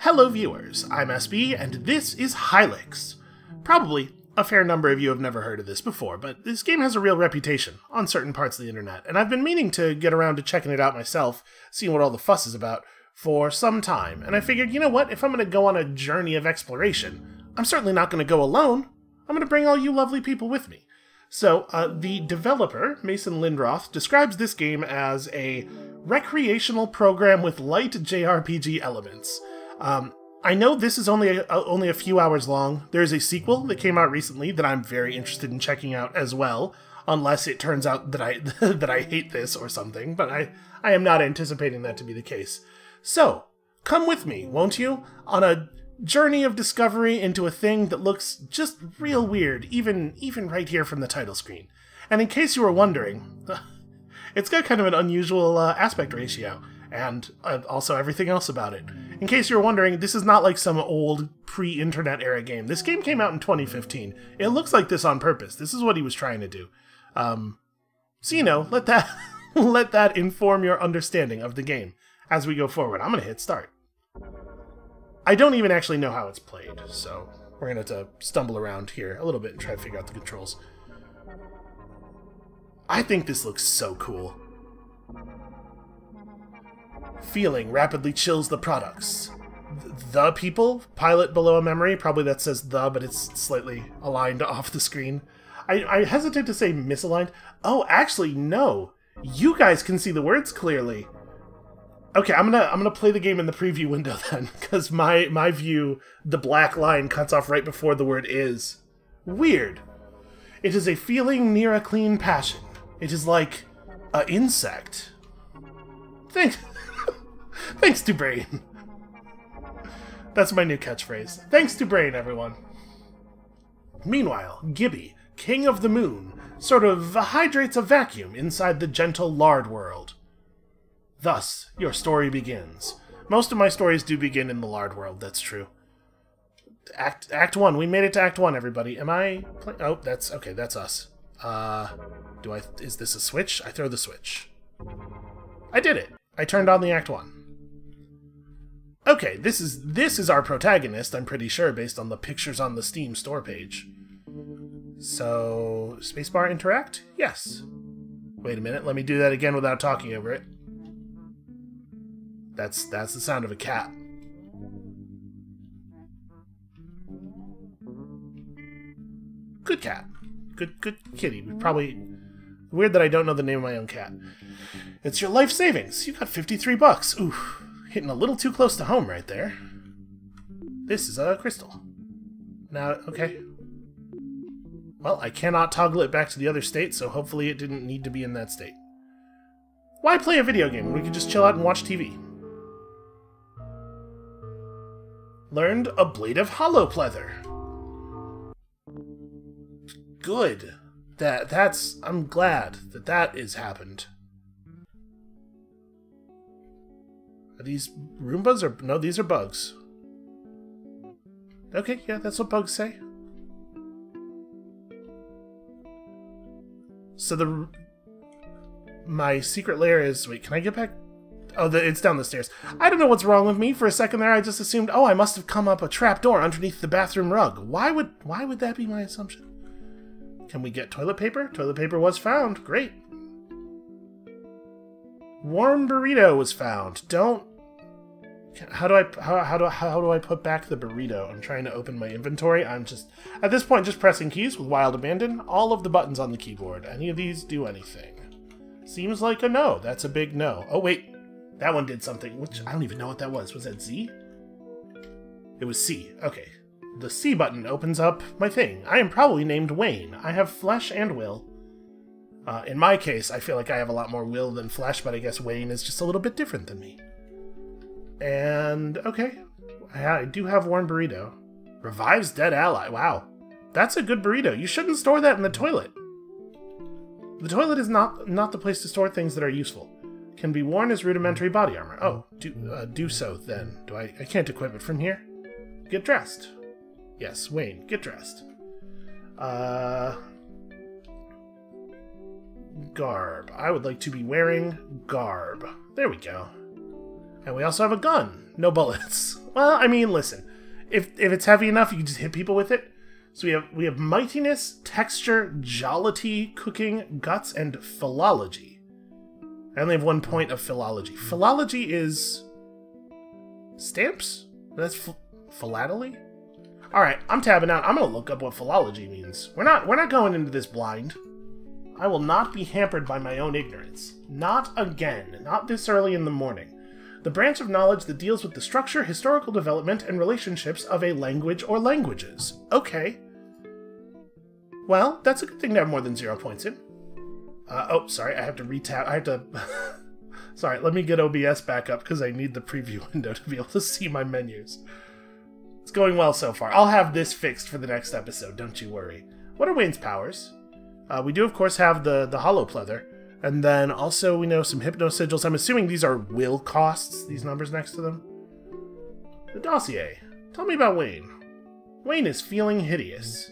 Hello, viewers. I'm SB, and this is Hylics. Probably a fair number of you have never heard of this before, but this game has a real reputation on certain parts of the internet, and I've been meaning to get around to checking it out myself, seeing what all the fuss is about, for some time. And I figured, you know what? If I'm going to go on a journey of exploration, I'm certainly not going to go alone. I'm going to bring all you lovely people with me. So, uh, the developer, Mason Lindroth, describes this game as a recreational program with light JRPG elements. Um, I know this is only a, only a few hours long. There's a sequel that came out recently that I'm very interested in checking out as well, unless it turns out that I that I hate this or something. But I I am not anticipating that to be the case. So come with me, won't you, on a journey of discovery into a thing that looks just real weird, even even right here from the title screen. And in case you were wondering, it's got kind of an unusual uh, aspect ratio and uh, also everything else about it. In case you're wondering, this is not like some old pre-internet era game. This game came out in 2015. It looks like this on purpose. This is what he was trying to do. Um, so you know, let that let that inform your understanding of the game as we go forward. I'm gonna hit start. I don't even actually know how it's played, so we're gonna have to stumble around here a little bit and try to figure out the controls. I think this looks so cool. Feeling rapidly chills the products. The people? Pilot below a memory? Probably that says the, but it's slightly aligned off the screen. I, I hesitate to say misaligned. Oh, actually, no. You guys can see the words clearly. Okay, I'm gonna I'm gonna play the game in the preview window then, because my my view, the black line cuts off right before the word is. Weird. It is a feeling near a clean passion. It is like a insect. Thanks. Thanks to Brain. That's my new catchphrase. Thanks to Brain, everyone. Meanwhile, Gibby, King of the Moon, sort of hydrates a vacuum inside the gentle lard world. Thus, your story begins. Most of my stories do begin in the lard world, that's true. Act Act 1. We made it to Act 1, everybody. Am I... Oh, that's... Okay, that's us. Uh... Do I... Is this a switch? I throw the switch. I did it. I turned on the Act 1. Okay, this is this is our protagonist, I'm pretty sure, based on the pictures on the Steam store page. So, spacebar interact? Yes. Wait a minute, let me do that again without talking over it. That's that's the sound of a cat. Good cat. Good good kitty. We probably weird that I don't know the name of my own cat. It's your life savings. You got 53 bucks. Ooh, hitting a little too close to home right there. This is a crystal. Now, okay. Well, I cannot toggle it back to the other state, so hopefully it didn't need to be in that state. Why play a video game when we could just chill out and watch TV? Learned a blade of hollow pleather. Good. That that's I'm glad that that is happened. Are these Roombas or no? These are bugs. Okay, yeah, that's what bugs say. So the my secret lair is wait. Can I get back? Oh, the, it's down the stairs. I don't know what's wrong with me. For a second there, I just assumed, oh, I must have come up a trap door underneath the bathroom rug. Why would why would that be my assumption? Can we get toilet paper? Toilet paper was found. Great. Warm burrito was found. Don't. How do I how, how do how do I put back the burrito? I'm trying to open my inventory. I'm just at this point just pressing keys with wild abandon. All of the buttons on the keyboard. Any of these do anything? Seems like a no. That's a big no. Oh wait, that one did something. Which I don't even know what that was. Was that Z? It was C. Okay. The C button opens up my thing. I am probably named Wayne. I have flesh and will. Uh, in my case, I feel like I have a lot more will than flesh, but I guess Wayne is just a little bit different than me. And, okay. I do have one burrito. Revives dead ally. Wow. That's a good burrito. You shouldn't store that in the toilet. The toilet is not not the place to store things that are useful. Can be worn as rudimentary body armor. Oh, do, uh, do so then. Do I... I can't equip it from here? Get dressed. Yes, Wayne, get dressed. Uh... Garb. I would like to be wearing garb. There we go. And we also have a gun. No bullets. Well, I mean, listen. If if it's heavy enough, you can just hit people with it. So we have we have mightiness, texture, jollity, cooking, guts, and philology. I only have one point of philology. Philology is stamps. That's philately. All right, I'm tabbing out. I'm gonna look up what philology means. We're not we're not going into this blind. I will not be hampered by my own ignorance. Not again. Not this early in the morning. The branch of knowledge that deals with the structure, historical development, and relationships of a language or languages. Okay. Well, that's a good thing to have more than zero points in. Uh, oh, sorry, I have to retab. I have to. sorry, let me get OBS back up because I need the preview window to be able to see my menus. It's going well so far. I'll have this fixed for the next episode, don't you worry. What are Wayne's powers? Uh, we do, of course, have the, the hollow pleather. And then also we know some hypno sigils. I'm assuming these are will costs, these numbers next to them. The dossier. Tell me about Wayne. Wayne is feeling hideous.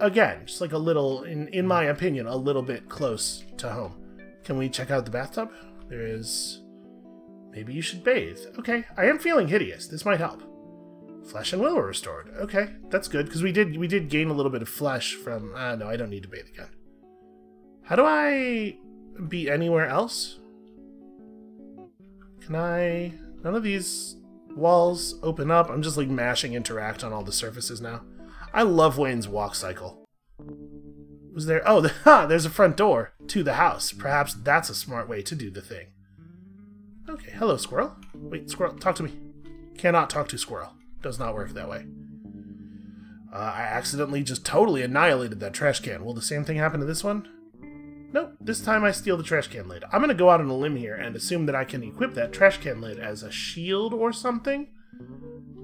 Again, just like a little, in, in my opinion, a little bit close to home. Can we check out the bathtub? There is... Maybe you should bathe. Okay, I am feeling hideous. This might help. Flesh and will were restored. Okay, that's good because we did we did gain a little bit of flesh from. Uh, no, I don't need to bathe again. How do I be anywhere else? Can I? None of these walls open up. I'm just like mashing interact on all the surfaces now. I love Wayne's walk cycle. Was there? Oh, the, there's a front door to the house. Perhaps that's a smart way to do the thing. Okay, hello, squirrel. Wait, squirrel, talk to me. Cannot talk to squirrel. Does not work that way. Uh, I accidentally just totally annihilated that trash can. Will the same thing happen to this one? Nope, this time I steal the trash can lid. I'm gonna go out on a limb here and assume that I can equip that trash can lid as a shield or something?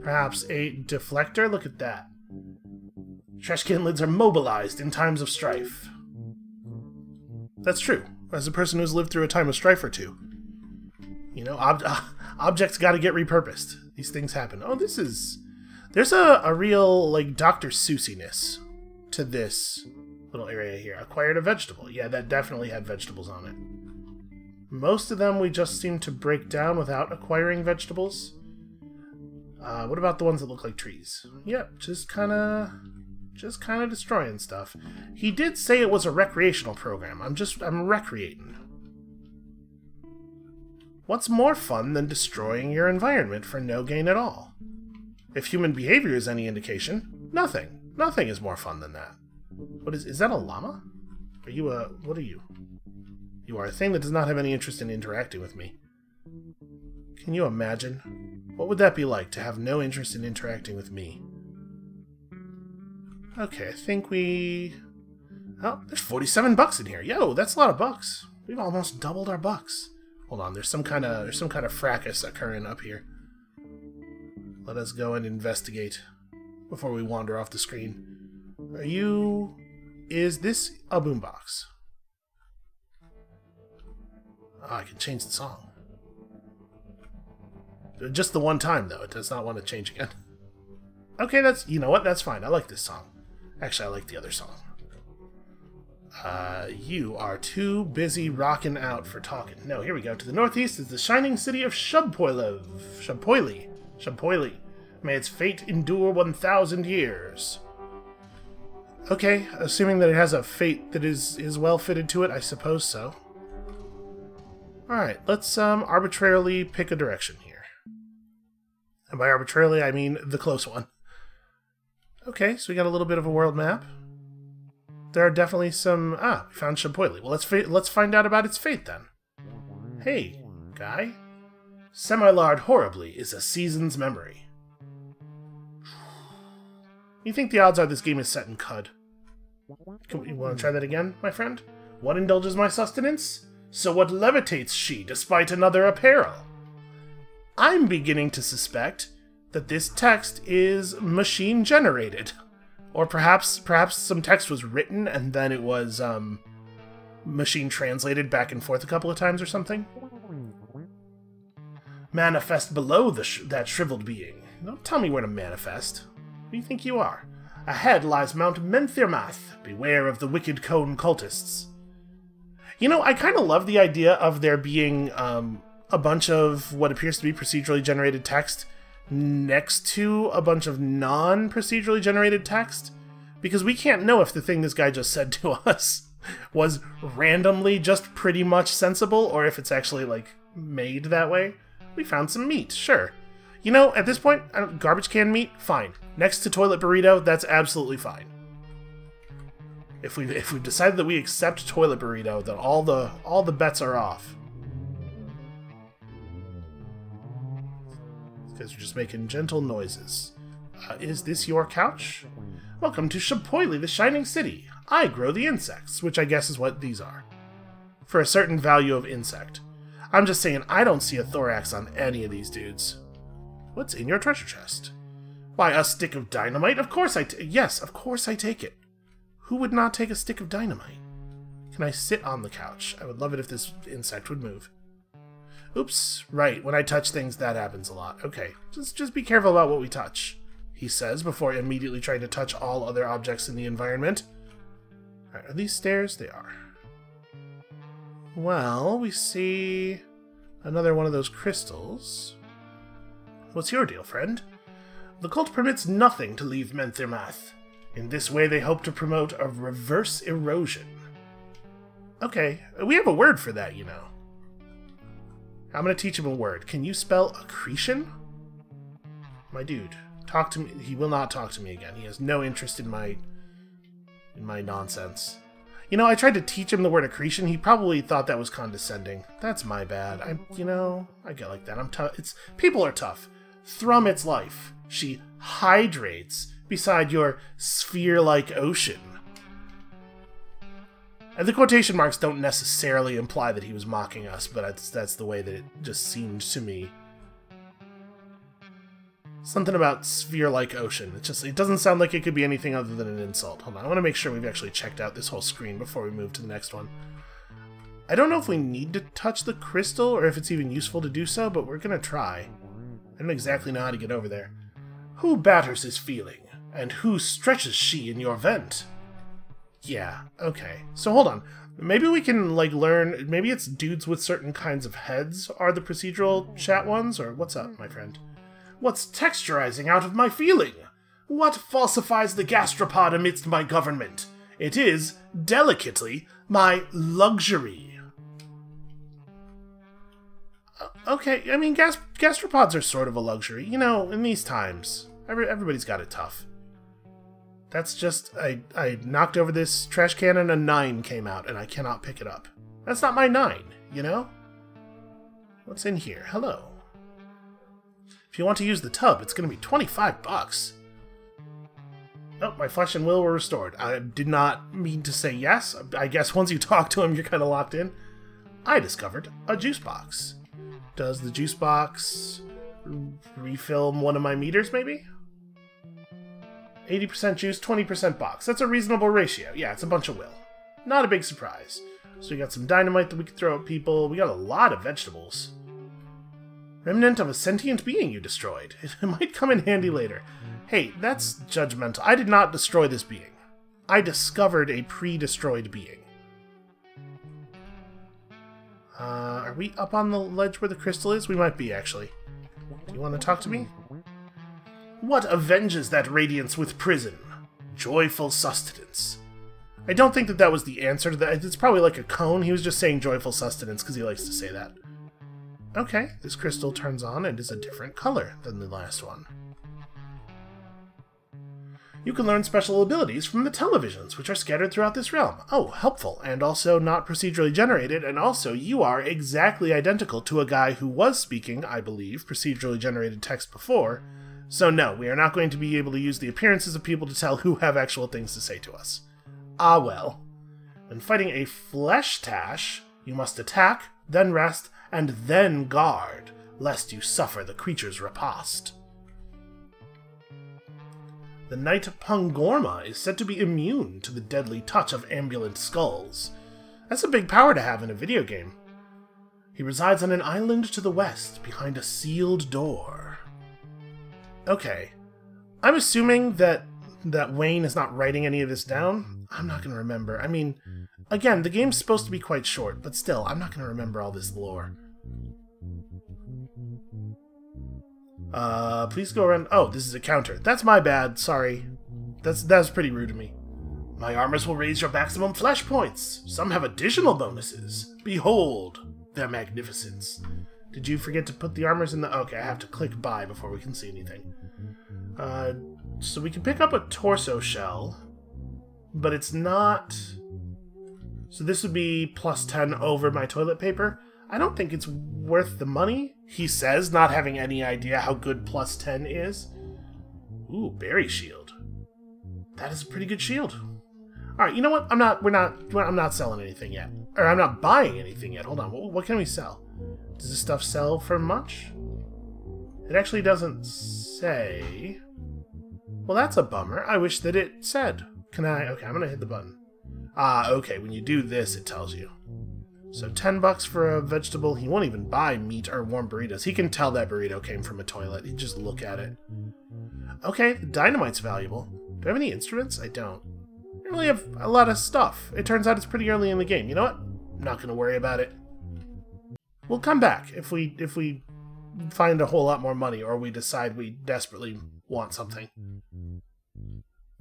Perhaps a deflector? Look at that. Trash can lids are mobilized in times of strife. That's true, as a person who's lived through a time of strife or two. You know, ob objects gotta get repurposed. These things happen. Oh, this is... There's a, a real, like, Dr. Seussianess to this little area here. Acquired a vegetable. Yeah, that definitely had vegetables on it. Most of them we just seem to break down without acquiring vegetables. Uh, what about the ones that look like trees? Yep, just kind of just kind of destroying stuff. He did say it was a recreational program. I'm just, I'm recreating. What's more fun than destroying your environment for no gain at all? If human behavior is any indication, nothing. Nothing is more fun than that. What is, is that a llama? Are you a, what are you? You are a thing that does not have any interest in interacting with me. Can you imagine? What would that be like to have no interest in interacting with me? Okay, I think we... Oh, there's 47 bucks in here. Yo, that's a lot of bucks. We've almost doubled our bucks. Hold on, there's some kind of there's some kind of fracas occurring up here. Let us go and investigate before we wander off the screen. Are you is this a boombox? Oh, I can change the song. Just the one time though, it does not want to change again. Okay, that's you know what, that's fine. I like this song. Actually I like the other song. Uh, you are too busy rocking out for talking. No, here we go. To the northeast is the shining city of Shubpoilov. Shubpoili. Shubpoili. May its fate endure 1,000 years. Okay, assuming that it has a fate that is, is well fitted to it, I suppose so. Alright, let's um, arbitrarily pick a direction here. And by arbitrarily, I mean the close one. Okay, so we got a little bit of a world map there are definitely some... Ah, we found Shubpoili. Well, let's, let's find out about its fate, then. Hey, guy. Semilard horribly is a season's memory. You think the odds are this game is set in Cud? Can we, want to try that again, my friend? What indulges my sustenance? So what levitates she despite another apparel? I'm beginning to suspect that this text is machine-generated. Or perhaps perhaps some text was written and then it was um, machine translated back and forth a couple of times or something. Manifest below the sh that shriveled being. Don't tell me where to manifest. Who do you think you are? Ahead lies Mount Menthirmath. Beware of the wicked cone cultists. You know, I kind of love the idea of there being um, a bunch of what appears to be procedurally generated text next to a bunch of non-procedurally generated text because we can't know if the thing this guy just said to us was randomly just pretty much sensible or if it's actually like made that way. We found some meat, sure. You know, at this point, garbage can meat, fine. Next to toilet burrito, that's absolutely fine. If we if we've decided that we accept toilet burrito, then all the all the bets are off. You're just making gentle noises. Uh, is this your couch? Welcome to Shapoili, the Shining City. I grow the insects, which I guess is what these are. For a certain value of insect. I'm just saying, I don't see a thorax on any of these dudes. What's in your treasure chest? Why, a stick of dynamite? Of course I Yes, of course I take it. Who would not take a stick of dynamite? Can I sit on the couch? I would love it if this insect would move. Oops, right, when I touch things, that happens a lot. Okay, just, just be careful about what we touch he says before immediately trying to touch all other objects in the environment. Right, are these stairs? They are. Well, we see another one of those crystals. What's your deal, friend? The cult permits nothing to leave Menthermath. In this way, they hope to promote a reverse erosion. Okay, we have a word for that, you know. I'm gonna teach him a word. Can you spell accretion? My dude, Talk to me. He will not talk to me again. He has no interest in my in my nonsense. You know, I tried to teach him the word accretion. He probably thought that was condescending. That's my bad. I, you know, I get like that. I'm tough. It's people are tough. Thrum its life. She hydrates beside your sphere-like ocean. And the quotation marks don't necessarily imply that he was mocking us, but that's that's the way that it just seemed to me. Something about sphere-like ocean. It just it doesn't sound like it could be anything other than an insult. Hold on, I want to make sure we've actually checked out this whole screen before we move to the next one. I don't know if we need to touch the crystal or if it's even useful to do so, but we're gonna try. I don't exactly know how to get over there. Who batters his feeling? And who stretches she in your vent? Yeah, okay. So hold on. Maybe we can, like, learn... Maybe it's dudes with certain kinds of heads are the procedural chat ones? Or what's up, my friend? What's texturizing out of my feeling? What falsifies the gastropod amidst my government? It is, delicately, my luxury. Okay, I mean, gas gastropods are sort of a luxury. You know, in these times, every, everybody's got it tough. That's just, I, I knocked over this trash can and a 9 came out, and I cannot pick it up. That's not my 9, you know? What's in here? Hello. If you want to use the tub, it's going to be 25 bucks. Oh, my flesh and will were restored. I did not mean to say yes. I guess once you talk to him, you're kind of locked in. I discovered a juice box. Does the juice box refill one of my meters, maybe? 80% juice, 20% box. That's a reasonable ratio. Yeah, it's a bunch of will. Not a big surprise. So we got some dynamite that we can throw at people. We got a lot of vegetables. Remnant of a sentient being you destroyed. It might come in handy later. Hey, that's judgmental. I did not destroy this being. I discovered a pre-destroyed being. Uh, are we up on the ledge where the crystal is? We might be, actually. Do you want to talk to me? What avenges that radiance with prison? Joyful sustenance. I don't think that that was the answer to that. It's probably like a cone. He was just saying joyful sustenance because he likes to say that. Okay, this crystal turns on and is a different color than the last one. You can learn special abilities from the televisions, which are scattered throughout this realm. Oh, helpful, and also not procedurally generated, and also you are exactly identical to a guy who was speaking, I believe, procedurally generated text before. So no, we are not going to be able to use the appearances of people to tell who have actual things to say to us. Ah well. When fighting a flesh tash, you must attack, then rest, and then guard, lest you suffer the creature's repast. The Knight Pungorma is said to be immune to the deadly touch of ambulant skulls. That's a big power to have in a video game. He resides on an island to the west, behind a sealed door. Okay. I'm assuming that that Wayne is not writing any of this down. I'm not going to remember. I mean, Again, the game's supposed to be quite short, but still, I'm not going to remember all this lore. Uh, please go around. Oh, this is a counter. That's my bad. Sorry. That's that's pretty rude of me. My armors will raise your maximum flesh points. Some have additional bonuses. Behold their magnificence. Did you forget to put the armors in the... Okay, I have to click buy before we can see anything. Uh, so we can pick up a torso shell, but it's not... So this would be plus 10 over my toilet paper. I don't think it's worth the money. He says, not having any idea how good plus 10 is. Ooh, berry shield. That is a pretty good shield. All right, you know what? I'm not. We're not. I'm not selling anything yet, or I'm not buying anything yet. Hold on. What, what can we sell? Does this stuff sell for much? It actually doesn't say. Well, that's a bummer. I wish that it said. Can I? Okay, I'm gonna hit the button. Ah, okay. When you do this, it tells you. So 10 bucks for a vegetable. He won't even buy meat or warm burritos. He can tell that burrito came from a toilet. He just look at it. Okay, dynamite's valuable. Do I have any instruments? I don't. I really have a lot of stuff. It turns out it's pretty early in the game. You know what? I'm not going to worry about it. We'll come back if we if we find a whole lot more money or we decide we desperately want something.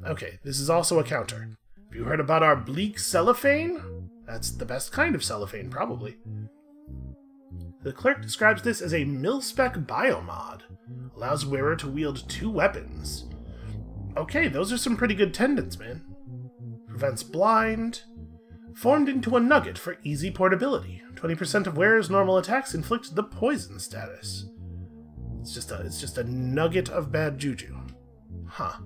Okay, this is also a counter. Have you heard about our bleak cellophane? That's the best kind of cellophane, probably. The clerk describes this as a mil-spec biomod. Allows wearer to wield two weapons. Okay, those are some pretty good tendons, man. Prevents blind. Formed into a nugget for easy portability. 20% of wearer's normal attacks inflict the poison status. It's just a it's just a nugget of bad juju. Huh.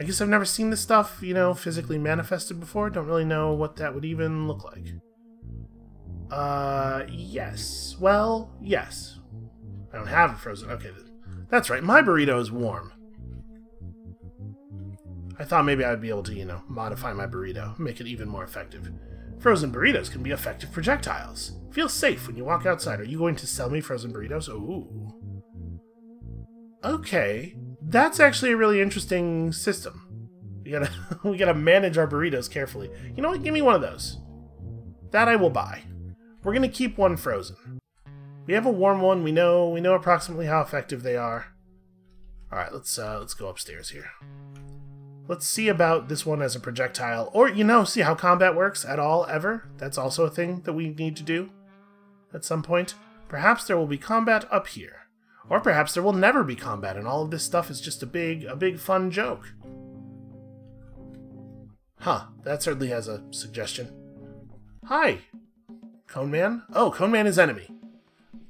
I guess I've never seen this stuff, you know, physically manifested before. Don't really know what that would even look like. Uh, yes. Well, yes. I don't have a frozen. Okay, that's right. My burrito is warm. I thought maybe I would be able to, you know, modify my burrito, make it even more effective. Frozen burritos can be effective projectiles. Feel safe when you walk outside. Are you going to sell me frozen burritos? Ooh. Okay, that's actually a really interesting system. We gotta we gotta manage our burritos carefully. You know what? Give me one of those. That I will buy. We're gonna keep one frozen. We have a warm one. We know we know approximately how effective they are. All right, let's uh, let's go upstairs here. Let's see about this one as a projectile, or you know, see how combat works at all ever. That's also a thing that we need to do at some point. Perhaps there will be combat up here. Or perhaps there will never be combat and all of this stuff is just a big, a big fun joke. Huh, that certainly has a suggestion. Hi, Cone Man? Oh, Cone Man is enemy.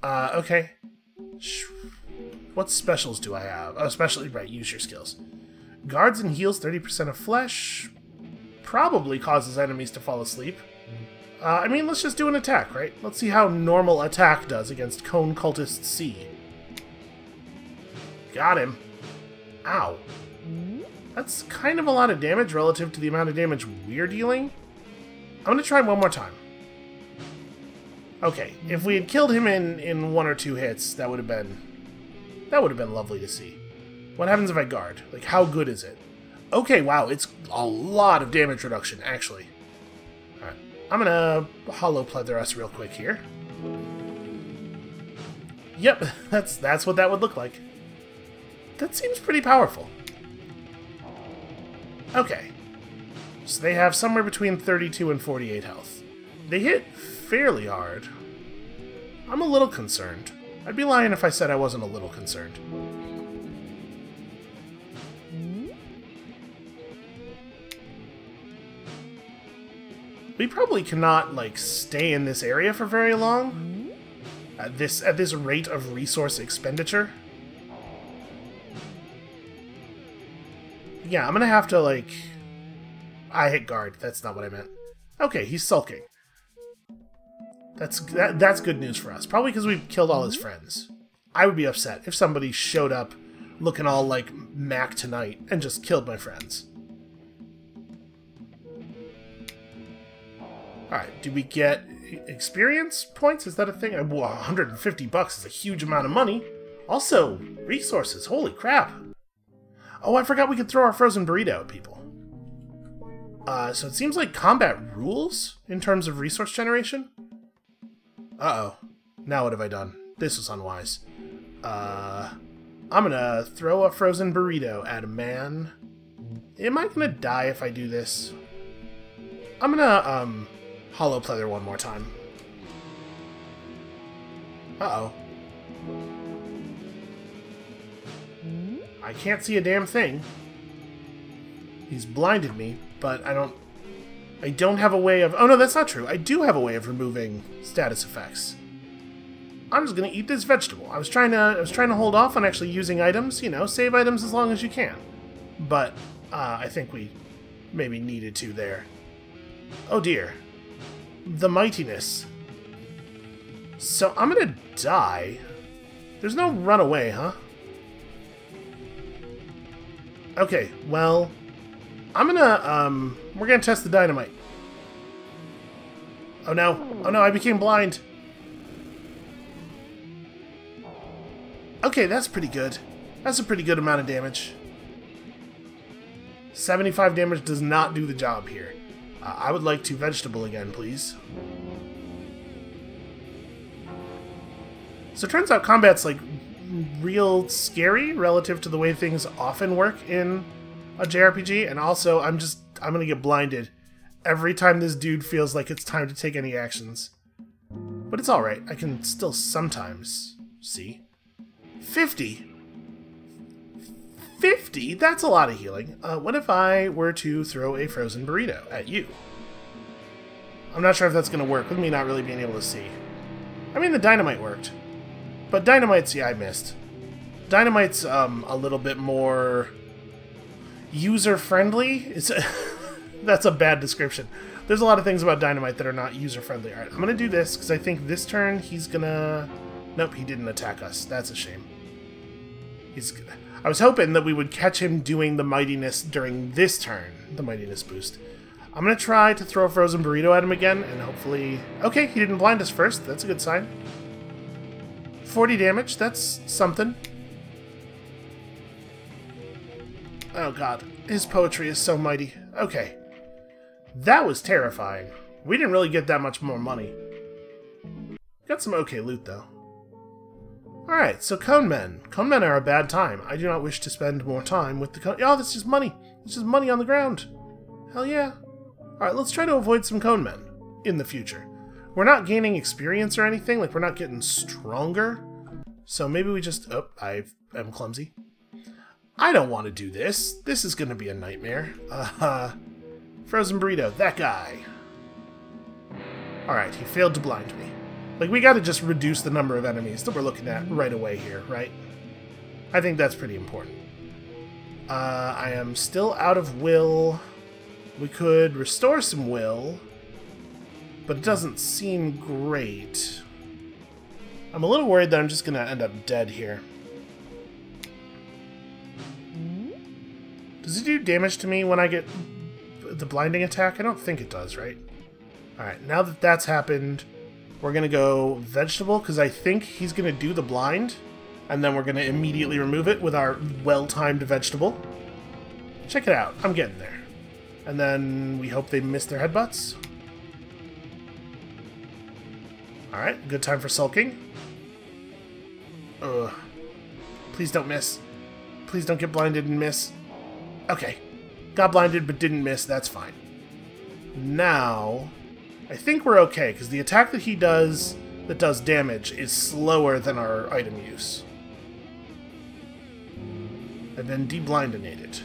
Uh, okay. What specials do I have? Oh, especially, right, use your skills. Guards and heals 30% of flesh. Probably causes enemies to fall asleep. Uh, I mean, let's just do an attack, right? Let's see how normal attack does against Cone Cultist C. Got him. Ow. That's kind of a lot of damage relative to the amount of damage we're dealing. I'm going to try one more time. Okay, if we had killed him in, in one or two hits, that would have been... That would have been lovely to see. What happens if I guard? Like, how good is it? Okay, wow, it's a lot of damage reduction, actually. Alright, I'm gonna hollow pleather us real quick here. Yep, that's that's what that would look like. That seems pretty powerful. Okay. So they have somewhere between 32 and 48 health. They hit fairly hard. I'm a little concerned. I'd be lying if I said I wasn't a little concerned. We probably cannot, like, stay in this area for very long. At this, at this rate of resource expenditure. Yeah, I'm gonna have to, like... I hit guard. That's not what I meant. Okay, he's sulking. That's that, that's good news for us. Probably because we've killed all his friends. I would be upset if somebody showed up looking all like Mac tonight and just killed my friends. Alright, do we get experience points? Is that a thing? Well, 150 bucks is a huge amount of money. Also, resources. Holy crap. Oh, I forgot we could throw our frozen burrito at people. Uh, so it seems like combat rules in terms of resource generation. Uh-oh. Now what have I done? This was unwise. Uh, I'm gonna throw a frozen burrito at a man. Am I gonna die if I do this? I'm gonna, um, hollow pleather one more time. Uh-oh. I can't see a damn thing. He's blinded me, but I don't... I don't have a way of... Oh, no, that's not true. I do have a way of removing status effects. I'm just gonna eat this vegetable. I was trying to I was trying to hold off on actually using items, you know, save items as long as you can. But uh, I think we maybe needed to there. Oh dear. The mightiness. So I'm gonna die. There's no runaway, huh? Okay, well, I'm gonna, um, we're gonna test the dynamite. Oh no, oh no, I became blind. Okay, that's pretty good. That's a pretty good amount of damage. 75 damage does not do the job here. I would like to vegetable again, please. So it turns out combat's like real scary relative to the way things often work in a JRPG, and also I'm just I'm gonna get blinded every time this dude feels like it's time to take any actions. But it's alright, I can still sometimes see. 50? 50? That's a lot of healing. Uh, what if I were to throw a frozen burrito at you? I'm not sure if that's going to work with me not really being able to see. I mean, the dynamite worked. But dynamite's, yeah, I missed. Dynamite's um, a little bit more user-friendly. It's—that's a bad description. There's a lot of things about dynamite that are not user-friendly. Alright, I'm going to do this because I think this turn he's going to... Nope, he didn't attack us. That's a shame. He's. I was hoping that we would catch him doing the mightiness during this turn, the mightiness boost. I'm gonna try to throw a frozen burrito at him again, and hopefully... Okay, he didn't blind us first. That's a good sign. 40 damage, that's something. Oh god, his poetry is so mighty. Okay. That was terrifying. We didn't really get that much more money. Got some okay loot, though. Alright, so cone men. Cone men are a bad time. I do not wish to spend more time with the cone... Oh, this is money. This is money on the ground. Hell yeah. Alright, let's try to avoid some cone men in the future. We're not gaining experience or anything, like we're not getting stronger. So maybe we just... Oh, I am clumsy. I don't want to do this. This is going to be a nightmare. Uh, Frozen Burrito, that guy. Alright, he failed to blind me. Like, we gotta just reduce the number of enemies that we're looking at right away here, right? I think that's pretty important. Uh, I am still out of will. We could restore some will, but it doesn't seem great. I'm a little worried that I'm just gonna end up dead here. Does it do damage to me when I get the blinding attack? I don't think it does, right? Alright, now that that's happened, we're going to go vegetable because I think he's going to do the blind. And then we're going to immediately remove it with our well-timed vegetable. Check it out. I'm getting there. And then we hope they miss their headbutts. Alright, good time for sulking. Ugh. Please don't miss. Please don't get blinded and miss. Okay. Got blinded but didn't miss. That's fine. Now, I think we're okay, because the attack that he does that does damage is slower than our item use. And then deblindinate it.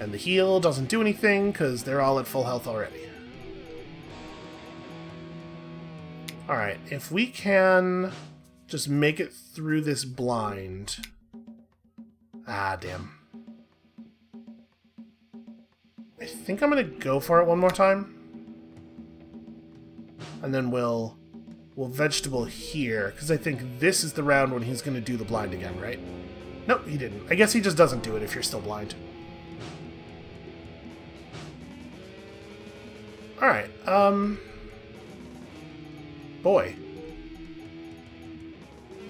And the heal doesn't do anything, because they're all at full health already. Alright, if we can just make it through this blind... Ah, damn. I think I'm going to go for it one more time and then we'll we'll vegetable here because I think this is the round when he's going to do the blind again, right? Nope, he didn't. I guess he just doesn't do it if you're still blind. Alright, um... Boy.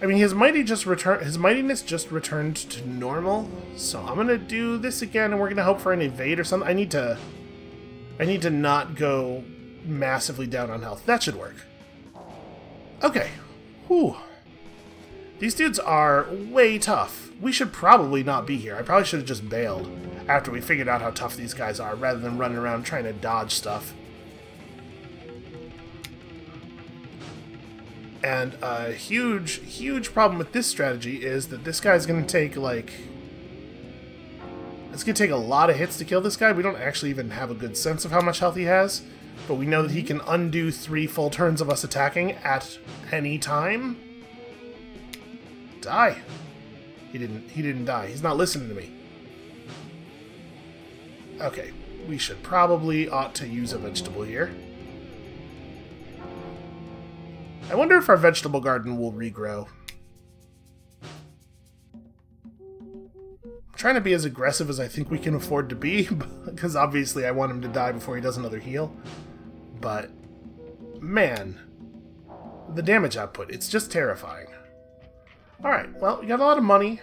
I mean, his mighty just returned. His mightiness just returned to normal. So I'm gonna do this again, and we're gonna hope for an evade or something. I need to. I need to not go massively down on health. That should work. Okay. Whew. These dudes are way tough. We should probably not be here. I probably should have just bailed after we figured out how tough these guys are, rather than running around trying to dodge stuff. And a huge, huge problem with this strategy is that this guy's going to take, like... It's going to take a lot of hits to kill this guy. We don't actually even have a good sense of how much health he has. But we know that he can undo three full turns of us attacking at any time. Die. He didn't, he didn't die. He's not listening to me. Okay, we should probably ought to use a vegetable here. I wonder if our vegetable garden will regrow. I'm trying to be as aggressive as I think we can afford to be, because obviously I want him to die before he does another heal. But, man, the damage output, it's just terrifying. Alright, well, we got a lot of money.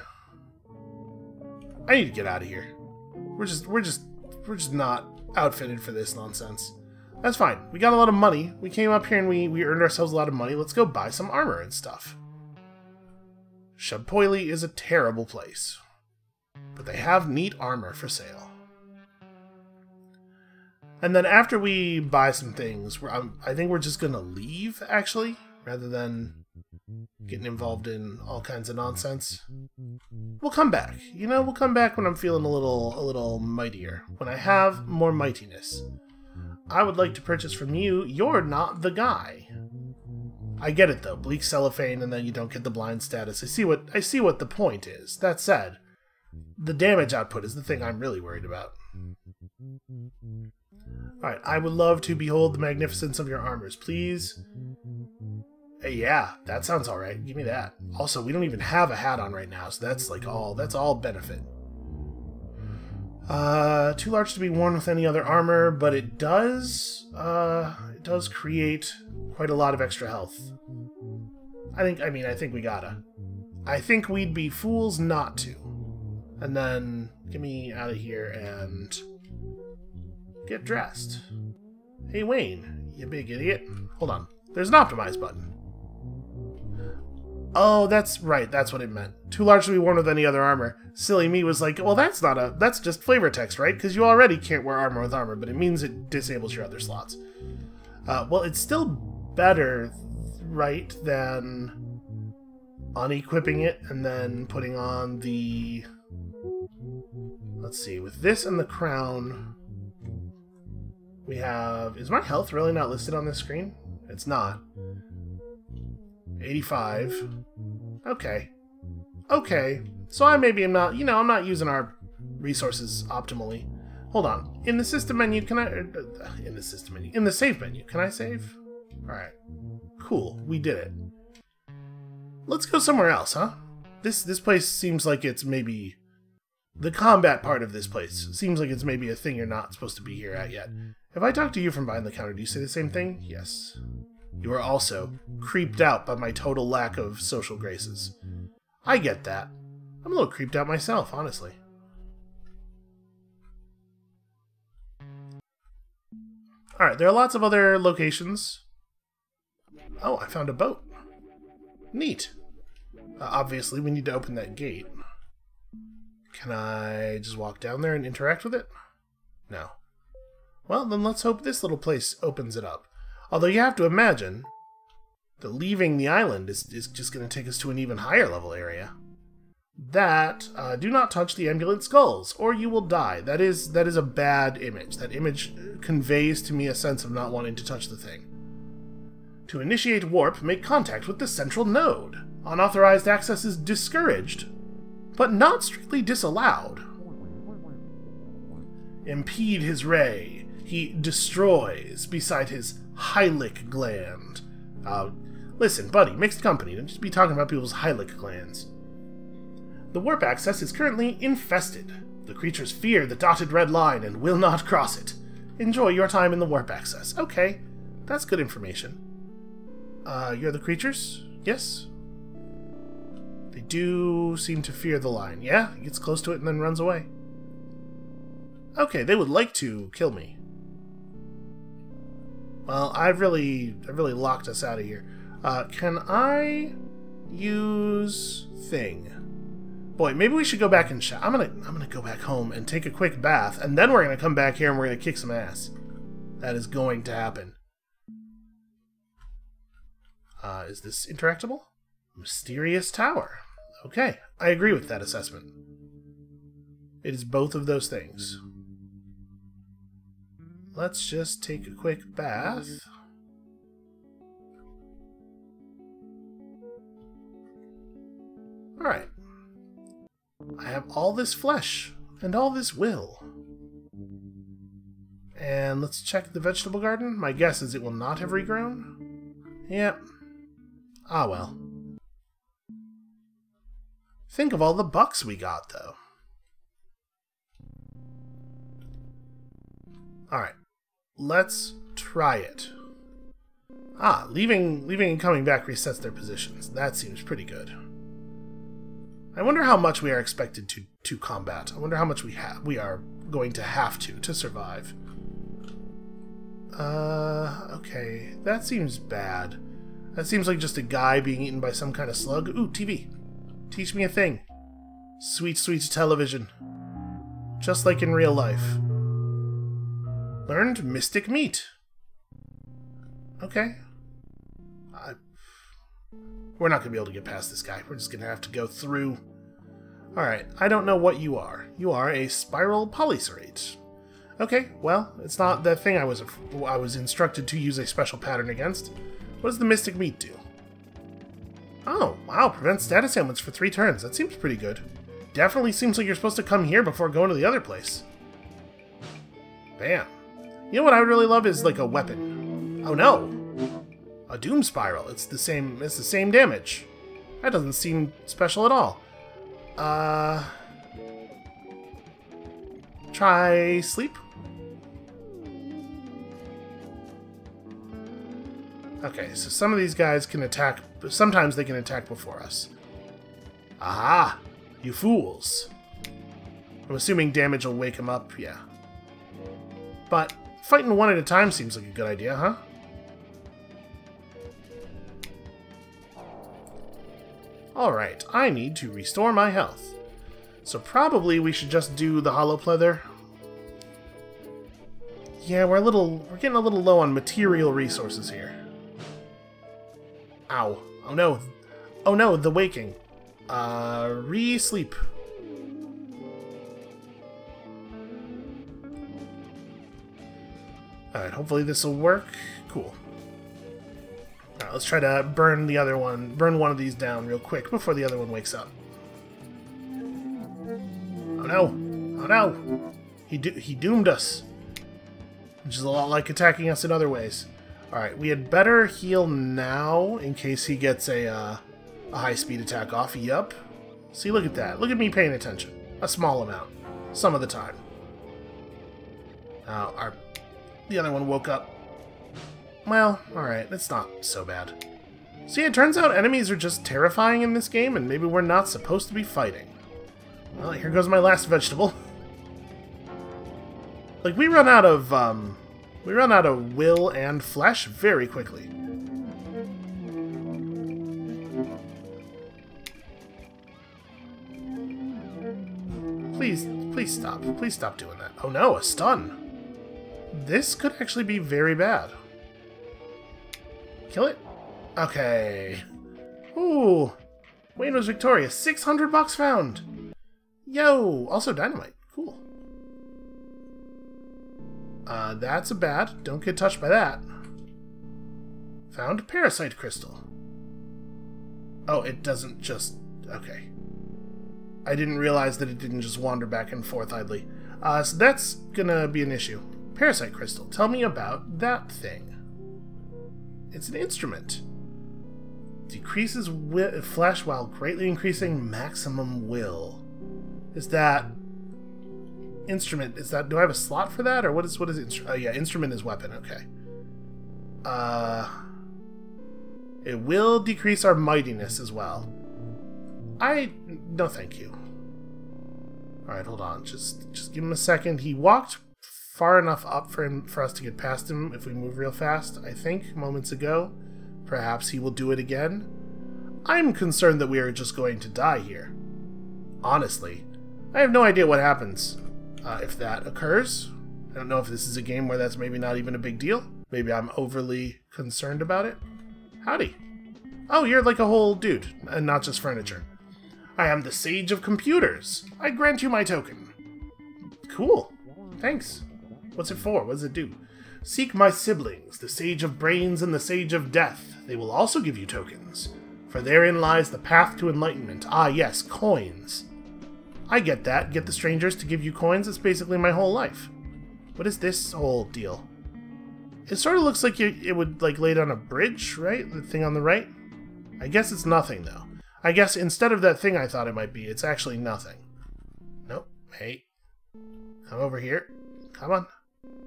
I need to get out of here. We're just, we're just, we're just not outfitted for this nonsense. That's fine. We got a lot of money. We came up here and we, we earned ourselves a lot of money. Let's go buy some armor and stuff. Shabpoili is a terrible place. But they have neat armor for sale. And then after we buy some things, um, I think we're just going to leave, actually, rather than getting involved in all kinds of nonsense. We'll come back. You know, we'll come back when I'm feeling a little a little mightier, when I have more mightiness. I would like to purchase from you. You're not the guy. I get it though. Bleak cellophane and then you don't get the blind status. I see what I see what the point is. That said, the damage output is the thing I'm really worried about. Alright, I would love to behold the magnificence of your armors, please. Hey, yeah, that sounds alright. Give me that. Also, we don't even have a hat on right now, so that's like all that's all benefit. Uh, too large to be worn with any other armor, but it does, uh, it does create quite a lot of extra health. I think, I mean, I think we gotta. I think we'd be fools not to. And then, get me out of here and get dressed. Hey, Wayne, you big idiot. Hold on. There's an optimize button. Oh, that's right. That's what it meant. Too large to be worn with any other armor. Silly me was like, well, that's not a. That's just flavor text, right? Because you already can't wear armor with armor, but it means it disables your other slots. Uh, well, it's still better, right, than unequipping it and then putting on the. Let's see. With this and the crown, we have. Is my health really not listed on this screen? It's not. 85. Okay. Okay. So I maybe am not, you know, I'm not using our resources optimally. Hold on. In the system menu, can I... Uh, in the system menu. In the save menu, can I save? Alright. Cool. We did it. Let's go somewhere else, huh? This this place seems like it's maybe... The combat part of this place seems like it's maybe a thing you're not supposed to be here at yet. If I talk to you from behind the counter, do you say the same thing? Yes. You are also creeped out by my total lack of social graces. I get that. I'm a little creeped out myself, honestly. Alright, there are lots of other locations. Oh, I found a boat. Neat. Uh, obviously, we need to open that gate. Can I just walk down there and interact with it? No. Well, then let's hope this little place opens it up. Although you have to imagine that leaving the island is, is just going to take us to an even higher level area. That, uh, do not touch the ambulance skulls, or you will die. That is that is a bad image. That image conveys to me a sense of not wanting to touch the thing. To initiate warp, make contact with the central node. Unauthorized access is discouraged, but not strictly disallowed. Impede his ray. He destroys beside his Hylic gland. Uh, listen, buddy, mixed company. Don't just be talking about people's Hylic glands. The warp access is currently infested. The creatures fear the dotted red line and will not cross it. Enjoy your time in the warp access. Okay, that's good information. Uh, you're the creatures? Yes? They do seem to fear the line. Yeah, gets close to it and then runs away. Okay, they would like to kill me. Well, I've really, I've really locked us out of here. Uh, can I Use thing. Boy, maybe we should go back and shower. I'm gonna I'm gonna go back home and take a quick bath, and then we're gonna come back here and we're gonna kick some ass. That is going to happen. Uh, is this interactable? Mysterious Tower. Okay, I agree with that assessment. It is both of those things. Let's just take a quick bath. Alright. I have all this flesh and all this will. And let's check the vegetable garden. My guess is it will not have regrown. Yep. Ah well. Think of all the bucks we got, though. Alright. Let's try it. Ah, leaving leaving and coming back resets their positions. That seems pretty good. I wonder how much we are expected to to combat. I wonder how much we have we are going to have to to survive. Uh, okay. That seems bad. That seems like just a guy being eaten by some kind of slug. Ooh, TV. Teach me a thing. Sweet, sweet television. Just like in real life. Learned mystic meat. Okay. I... We're not going to be able to get past this guy. We're just going to have to go through Alright, I don't know what you are. You are a spiral polycerate. Okay, well, it's not the thing I was I was instructed to use a special pattern against. What does the Mystic Meat do? Oh, wow, prevent status ailments for three turns. That seems pretty good. Definitely seems like you're supposed to come here before going to the other place. Bam. You know what I really love is like a weapon. Oh no! A Doom Spiral. It's the same it's the same damage. That doesn't seem special at all. Uh, try sleep. Okay, so some of these guys can attack, sometimes they can attack before us. Aha! You fools! I'm assuming damage will wake them up, yeah. But fighting one at a time seems like a good idea, huh? Alright, I need to restore my health. So probably we should just do the hollow pleather. Yeah, we're a little we're getting a little low on material resources here. Ow. Oh no. Oh no, the waking. Uh re-sleep. Alright, hopefully this will work. Cool. Alright, let's try to burn the other one, burn one of these down real quick before the other one wakes up. Oh no! Oh no! He, do he doomed us. Which is a lot like attacking us in other ways. Alright, we had better heal now in case he gets a, uh, a high-speed attack off. Yup. See, look at that. Look at me paying attention. A small amount. Some of the time. Now, our, the other one woke up well, alright, it's not so bad. See, it turns out enemies are just terrifying in this game, and maybe we're not supposed to be fighting. Well, here goes my last vegetable. like, we run out of, um... We run out of will and flesh very quickly. Please, please stop. Please stop doing that. Oh no, a stun! This could actually be very bad. Kill it? Okay. Ooh. Wayne was victorious. 600 bucks found. Yo. Also dynamite. Cool. Uh, that's a bad. Don't get touched by that. Found parasite crystal. Oh, it doesn't just... Okay. I didn't realize that it didn't just wander back and forth idly. Uh, so that's gonna be an issue. Parasite crystal. Tell me about that thing. It's an instrument. Decreases flesh while greatly increasing maximum will. Is that instrument? Is that do I have a slot for that or what is what is instrument? Oh yeah, instrument is weapon. Okay. Uh, it will decrease our mightiness as well. I no, thank you. All right, hold on. Just just give him a second. He walked far enough up for him for us to get past him if we move real fast, I think, moments ago. Perhaps he will do it again. I'm concerned that we are just going to die here. Honestly, I have no idea what happens uh, if that occurs. I don't know if this is a game where that's maybe not even a big deal. Maybe I'm overly concerned about it. Howdy. Oh, you're like a whole dude, and not just furniture. I am the Sage of Computers. I grant you my token. Cool. Thanks. What's it for? What does it do? Seek my siblings, the Sage of Brains and the Sage of Death. They will also give you tokens. For therein lies the path to enlightenment. Ah, yes, coins. I get that. Get the strangers to give you coins. It's basically my whole life. What is this whole deal? It sort of looks like it would like lay down a bridge, right? The thing on the right? I guess it's nothing, though. I guess instead of that thing I thought it might be, it's actually nothing. Nope. Hey. Come over here. Come on.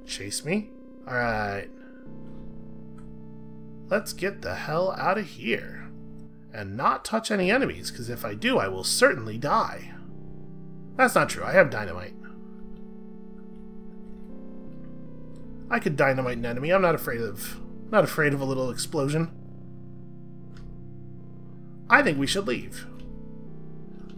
Chase me. Alright. Let's get the hell out of here. And not touch any enemies, because if I do, I will certainly die. That's not true. I have dynamite. I could dynamite an enemy. I'm not afraid of not afraid of a little explosion. I think we should leave.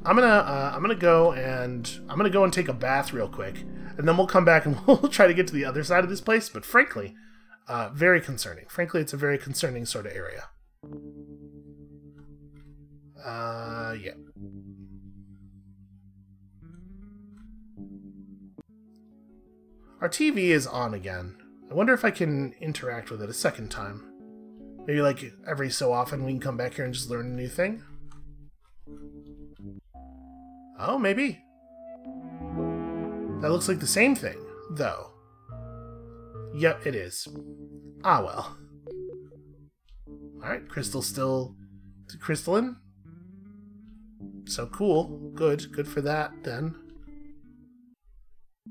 I'm gonna uh, I'm gonna go and I'm gonna go and take a bath real quick, and then we'll come back and we'll try to get to the other side of this place. But frankly, uh, very concerning. Frankly, it's a very concerning sort of area. Uh, yeah. Our TV is on again. I wonder if I can interact with it a second time. Maybe like every so often we can come back here and just learn a new thing? Oh, maybe. That looks like the same thing, though. Yep, it is. Ah, well. Alright, crystal's still crystalline. So cool. Good. Good for that, then.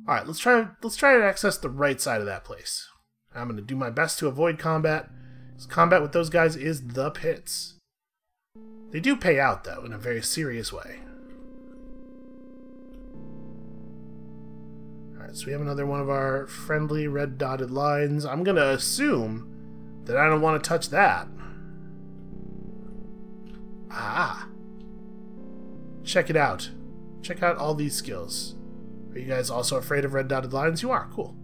Alright, let's try let's try to access the right side of that place. I'm gonna do my best to avoid combat. Combat with those guys is the pits. They do pay out, though, in a very serious way. Alright, so we have another one of our friendly red dotted lines. I'm gonna assume that I don't want to touch that. Ah. Check it out. Check out all these skills. Are you guys also afraid of red dotted lines? You are, cool.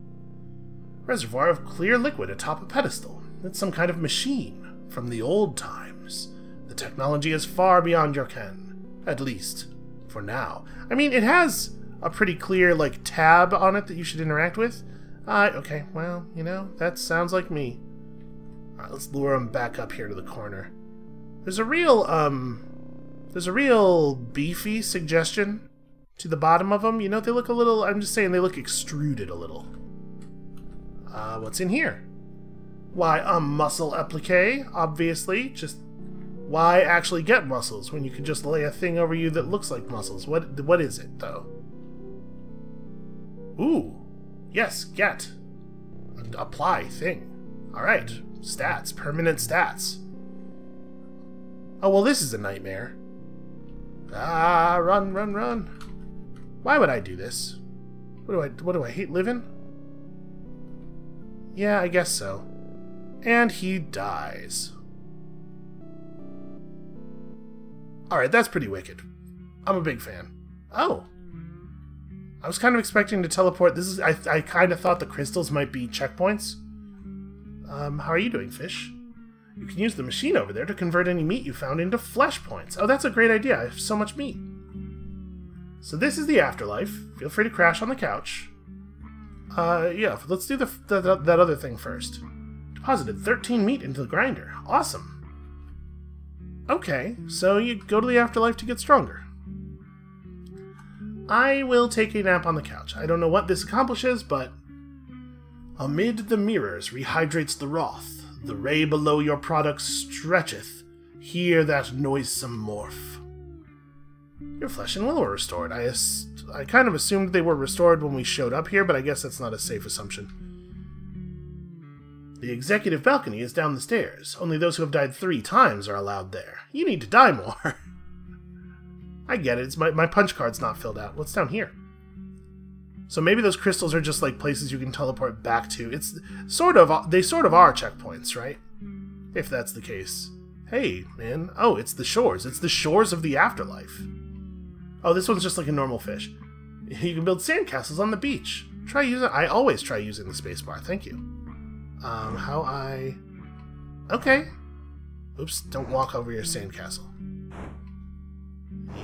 Reservoir of clear liquid atop a pedestal. It's some kind of machine from the old times. The technology is far beyond your ken. At least, for now. I mean, it has a pretty clear, like, tab on it that you should interact with. Uh, okay, well, you know, that sounds like me. Alright, let's lure him back up here to the corner. There's a real, um, there's a real beefy suggestion to the bottom of them. You know, they look a little, I'm just saying, they look extruded a little. Uh, what's in here? Why, a muscle applique, obviously. Just why actually get muscles when you can just lay a thing over you that looks like muscles? What What is it, though? Ooh. Yes, get. Apply thing. Alright. Stats. Permanent stats. Oh, well, this is a nightmare. Ah, run, run, run. Why would I do this? What do I what do I hate living? Yeah, I guess so. And he dies. Alright, that's pretty wicked. I'm a big fan. Oh. I was kind of expecting to teleport. This is I, I kind of thought the crystals might be checkpoints. Um, how are you doing, fish? You can use the machine over there to convert any meat you found into flesh points. Oh, that's a great idea. I have so much meat. So this is the afterlife. Feel free to crash on the couch. Uh, yeah, let's do the, the, the, that other thing first. Deposited 13 meat into the grinder. Awesome. Okay, so you go to the afterlife to get stronger. I will take a nap on the couch. I don't know what this accomplishes, but... Amid the mirrors rehydrates the wrath. The ray below your product stretcheth. Hear that noisome morph. Your flesh and will were restored. I, I kind of assumed they were restored when we showed up here, but I guess that's not a safe assumption. The executive balcony is down the stairs. Only those who have died three times are allowed there. You need to die more. I get it. It's my, my punch card's not filled out. What's down here? So maybe those crystals are just like places you can teleport back to. It's sort of they sort of are checkpoints, right? If that's the case. Hey, man. Oh, it's the shores. It's the shores of the afterlife. Oh, this one's just like a normal fish. You can build sandcastles on the beach. Try using. I always try using the spacebar. Thank you. Um, how I. Okay. Oops! Don't walk over your sandcastle.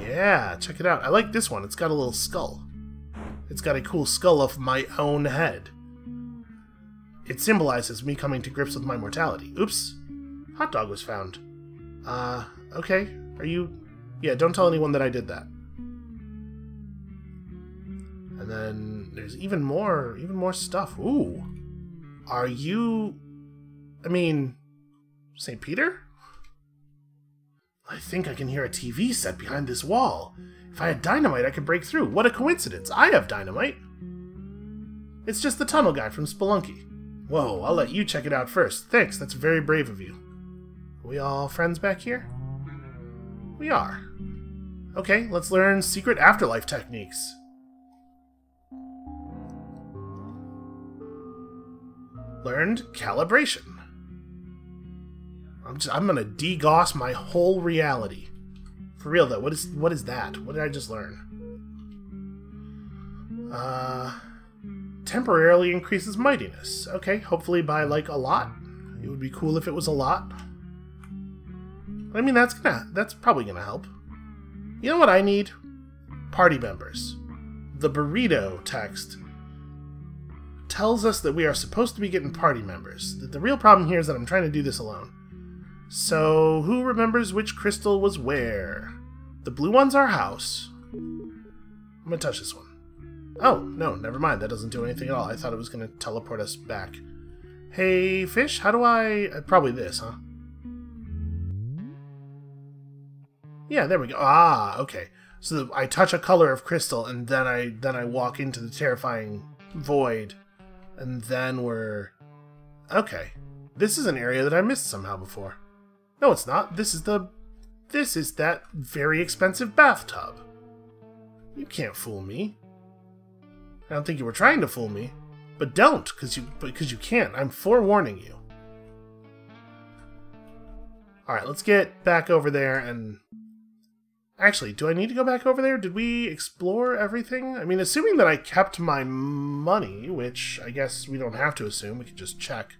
Yeah, check it out. I like this one. It's got a little skull. It's got a cool skull of my own head. It symbolizes me coming to grips with my mortality. Oops. Hot dog was found. Uh, okay. Are you... Yeah, don't tell anyone that I did that. And then there's even more, even more stuff. Ooh. Are you... I mean... St. Peter? I think I can hear a TV set behind this wall. If I had dynamite, I could break through. What a coincidence. I have dynamite. It's just the tunnel guy from Spelunky. Whoa, I'll let you check it out first. Thanks, that's very brave of you. Are we all friends back here? We are. Okay, let's learn secret afterlife techniques. Learned calibration. I'm just I'm gonna degauss my whole reality. For real though, what is what is that? What did I just learn? Uh temporarily increases mightiness. Okay, hopefully by like a lot. It would be cool if it was a lot. I mean, that's gonna that's probably gonna help. You know what I need? Party members. The burrito text tells us that we are supposed to be getting party members. That The real problem here is that I'm trying to do this alone. So, who remembers which crystal was where? The blue one's our house. I'm gonna touch this one. Oh, no, never mind. That doesn't do anything at all. I thought it was to teleport us back. Hey, fish, how do I... Uh, probably this, huh? Yeah, there we go. Ah, okay. So I touch a color of crystal, and then I then I walk into the terrifying void, and then we're... Okay. This is an area that I missed somehow before. No, it's not. This is the... This is that very expensive bathtub. You can't fool me. I don't think you were trying to fool me, but don't, because you because you can't. I'm forewarning you. All right, let's get back over there and. Actually, do I need to go back over there? Did we explore everything? I mean, assuming that I kept my money, which I guess we don't have to assume, we can just check.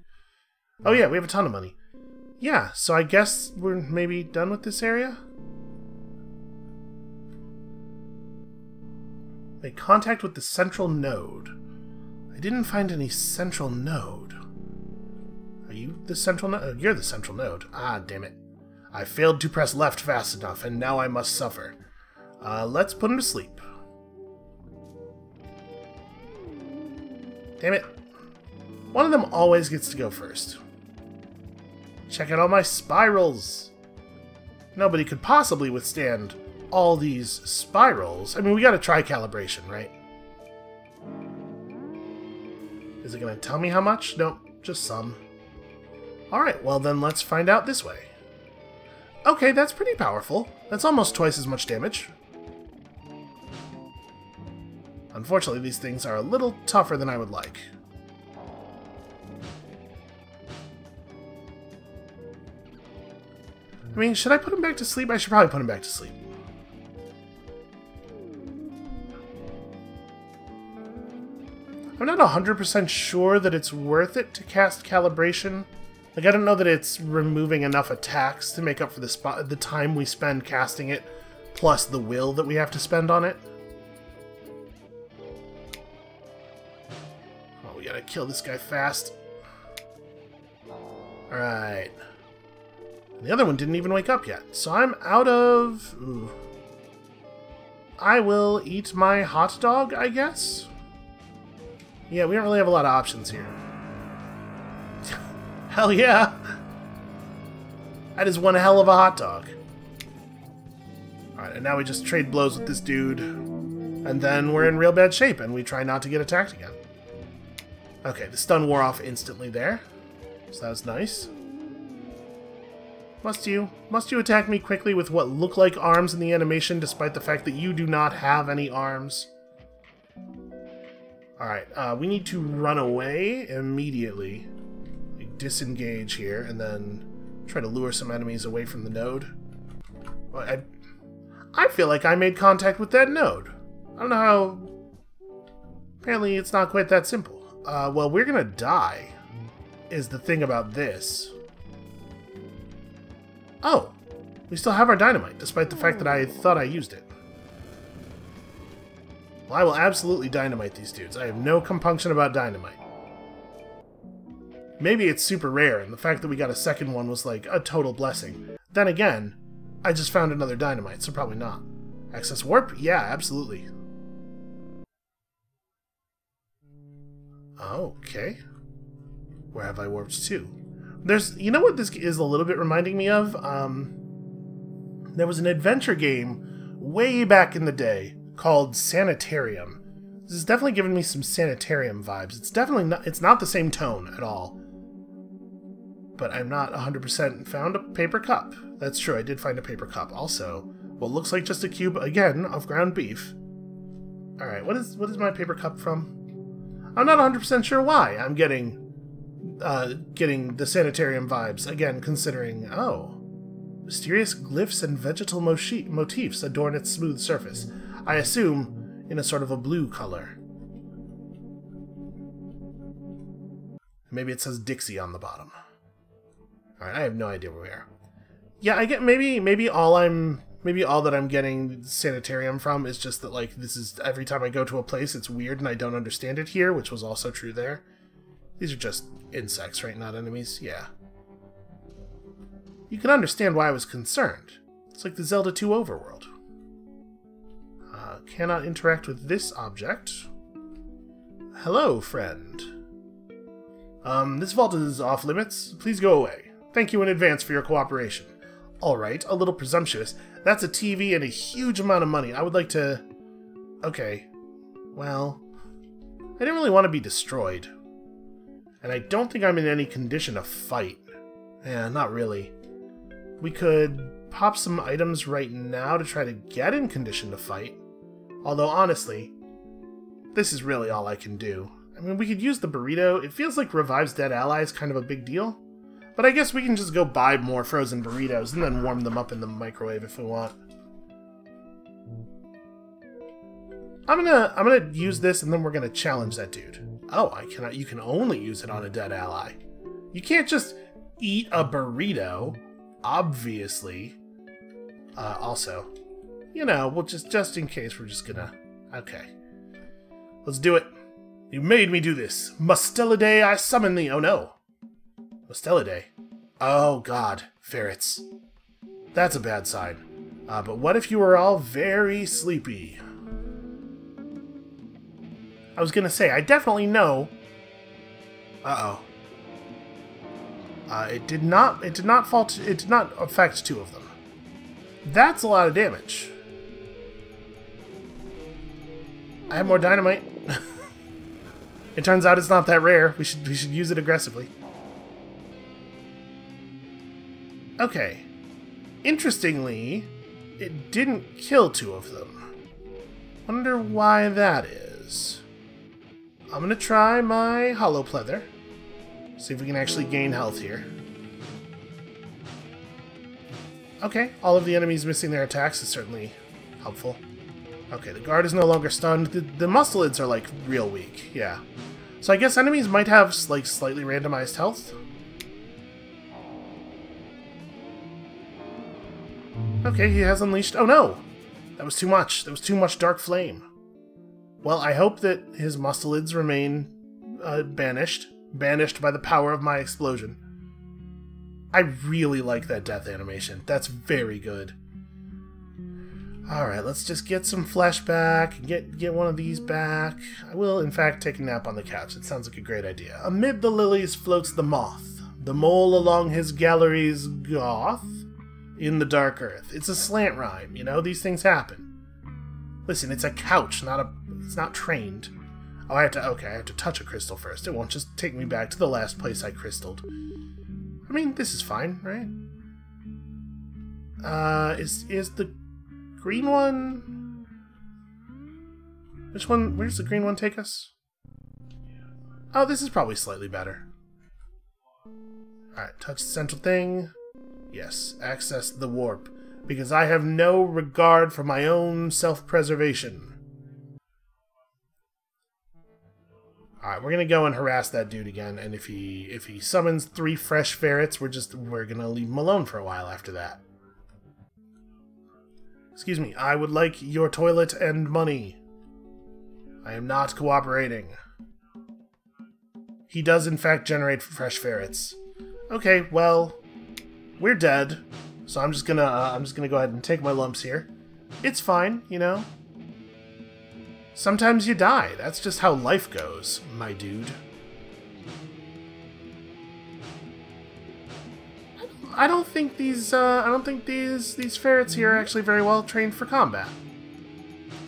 Oh yeah, we have a ton of money. Yeah, so I guess we're maybe done with this area? Make contact with the central node. I didn't find any central node. Are you the central node? Oh, you're the central node. Ah, damn it. I failed to press left fast enough, and now I must suffer. Uh, let's put him to sleep. Damn it. One of them always gets to go first. Check out all my spirals! Nobody could possibly withstand all these spirals. I mean, we gotta try calibration, right? Is it gonna tell me how much? No, just some. Alright, well then let's find out this way. Okay, that's pretty powerful. That's almost twice as much damage. Unfortunately, these things are a little tougher than I would like. I mean, should I put him back to sleep? I should probably put him back to sleep. I'm not 100% sure that it's worth it to cast Calibration. Like, I don't know that it's removing enough attacks to make up for the, spot, the time we spend casting it, plus the will that we have to spend on it. Oh, we gotta kill this guy fast. Alright. The other one didn't even wake up yet, so I'm out of... Ooh. I will eat my hot dog, I guess? Yeah, we don't really have a lot of options here. Hell yeah! That is one hell of a hot dog. Alright, and now we just trade blows with this dude. And then we're in real bad shape, and we try not to get attacked again. Okay, the stun wore off instantly there. So that was nice. Must you? Must you attack me quickly with what look like arms in the animation, despite the fact that you do not have any arms? Alright, uh, we need to run away immediately. Disengage here, and then Try to lure some enemies away from the node. I, I feel like I made contact with that node. I don't know how... Apparently it's not quite that simple. Uh, well, we're gonna die, is the thing about this. Oh, we still have our dynamite, despite the fact that I thought I used it. Well, I will absolutely dynamite these dudes. I have no compunction about dynamite. Maybe it's super rare, and the fact that we got a second one was like a total blessing. Then again, I just found another dynamite, so probably not. Access warp? Yeah, absolutely. Okay. Where have I warped to? There's, you know what this is a little bit reminding me of? Um, there was an adventure game way back in the day called Sanitarium. This is definitely giving me some Sanitarium vibes. It's definitely not, it's not the same tone at all. But I'm not 100% found a paper cup. That's true, I did find a paper cup. Also, what looks like just a cube, again, of ground beef. Alright, what is what is my paper cup from? I'm not 100% sure why I'm getting uh, getting the sanitarium vibes, again, considering, oh, mysterious glyphs and vegetal motifs adorn its smooth surface. I assume in a sort of a blue color. Maybe it says Dixie on the bottom. I have no idea where we are. Yeah, I get maybe maybe all I'm maybe all that I'm getting sanitarium from is just that like this is every time I go to a place it's weird and I don't understand it here, which was also true there. These are just insects, right? Not enemies? Yeah. You can understand why I was concerned. It's like the Zelda 2 overworld. Uh, cannot interact with this object. Hello, friend. Um, this vault is off limits. Please go away. Thank you in advance for your cooperation. Alright, a little presumptuous. That's a TV and a huge amount of money. I would like to... Okay. Well... I didn't really want to be destroyed. And I don't think I'm in any condition to fight. Yeah, not really. We could pop some items right now to try to get in condition to fight. Although, honestly, this is really all I can do. I mean, we could use the burrito. It feels like revives dead allies kind of a big deal. But I guess we can just go buy more frozen burritos and then warm them up in the microwave if we want. I'm gonna I'm gonna use this and then we're gonna challenge that dude. Oh, I cannot you can only use it on a dead ally. You can't just eat a burrito, obviously. Uh, also, you know, well just just in case we're just gonna Okay. Let's do it. You made me do this. Mustelidae, I summon thee. Oh no. Mustelidae. Oh god, ferrets. That's a bad sign. Uh, but what if you were all very sleepy? I was gonna say, I definitely know... Uh-oh. Uh, it did not, it did not fall, to, it did not affect two of them. That's a lot of damage. I have more dynamite. it turns out it's not that rare. We should, we should use it aggressively. Okay. Interestingly, it didn't kill two of them. Wonder why that is. I'm gonna try my Hollow Pleather. See if we can actually gain health here. Okay, all of the enemies missing their attacks is certainly helpful. Okay, the guard is no longer stunned. The, the mustelids are, like, real weak, yeah. So I guess enemies might have, like, slightly randomized health. Okay, he has unleashed... Oh no! That was too much. That was too much dark flame. Well, I hope that his mustelids remain uh, banished. Banished by the power of my explosion. I really like that death animation. That's very good. Alright, let's just get some flesh back, get, get one of these back. I will, in fact, take a nap on the couch. It sounds like a great idea. Amid the lilies floats the moth. The mole along his galleries goth in the dark earth. It's a slant rhyme, you know? These things happen. Listen, it's a couch, not a... It's not trained. Oh, I have to... Okay, I have to touch a crystal first. It won't just take me back to the last place I crystalled. I mean, this is fine, right? Uh, is, is the green one... Which one... Where's the green one take us? Oh, this is probably slightly better. Alright, touch the central thing. Yes, access the warp, because I have no regard for my own self-preservation. Alright, we're gonna go and harass that dude again, and if he if he summons three fresh ferrets, we're just we're gonna leave him alone for a while after that. Excuse me, I would like your toilet and money. I am not cooperating. He does in fact generate fresh ferrets. Okay, well, we're dead. So I'm just gonna uh, I'm just gonna go ahead and take my lumps here. It's fine, you know. Sometimes you die. That's just how life goes, my dude. I don't think these uh, I don't think these these ferrets here are actually very well trained for combat.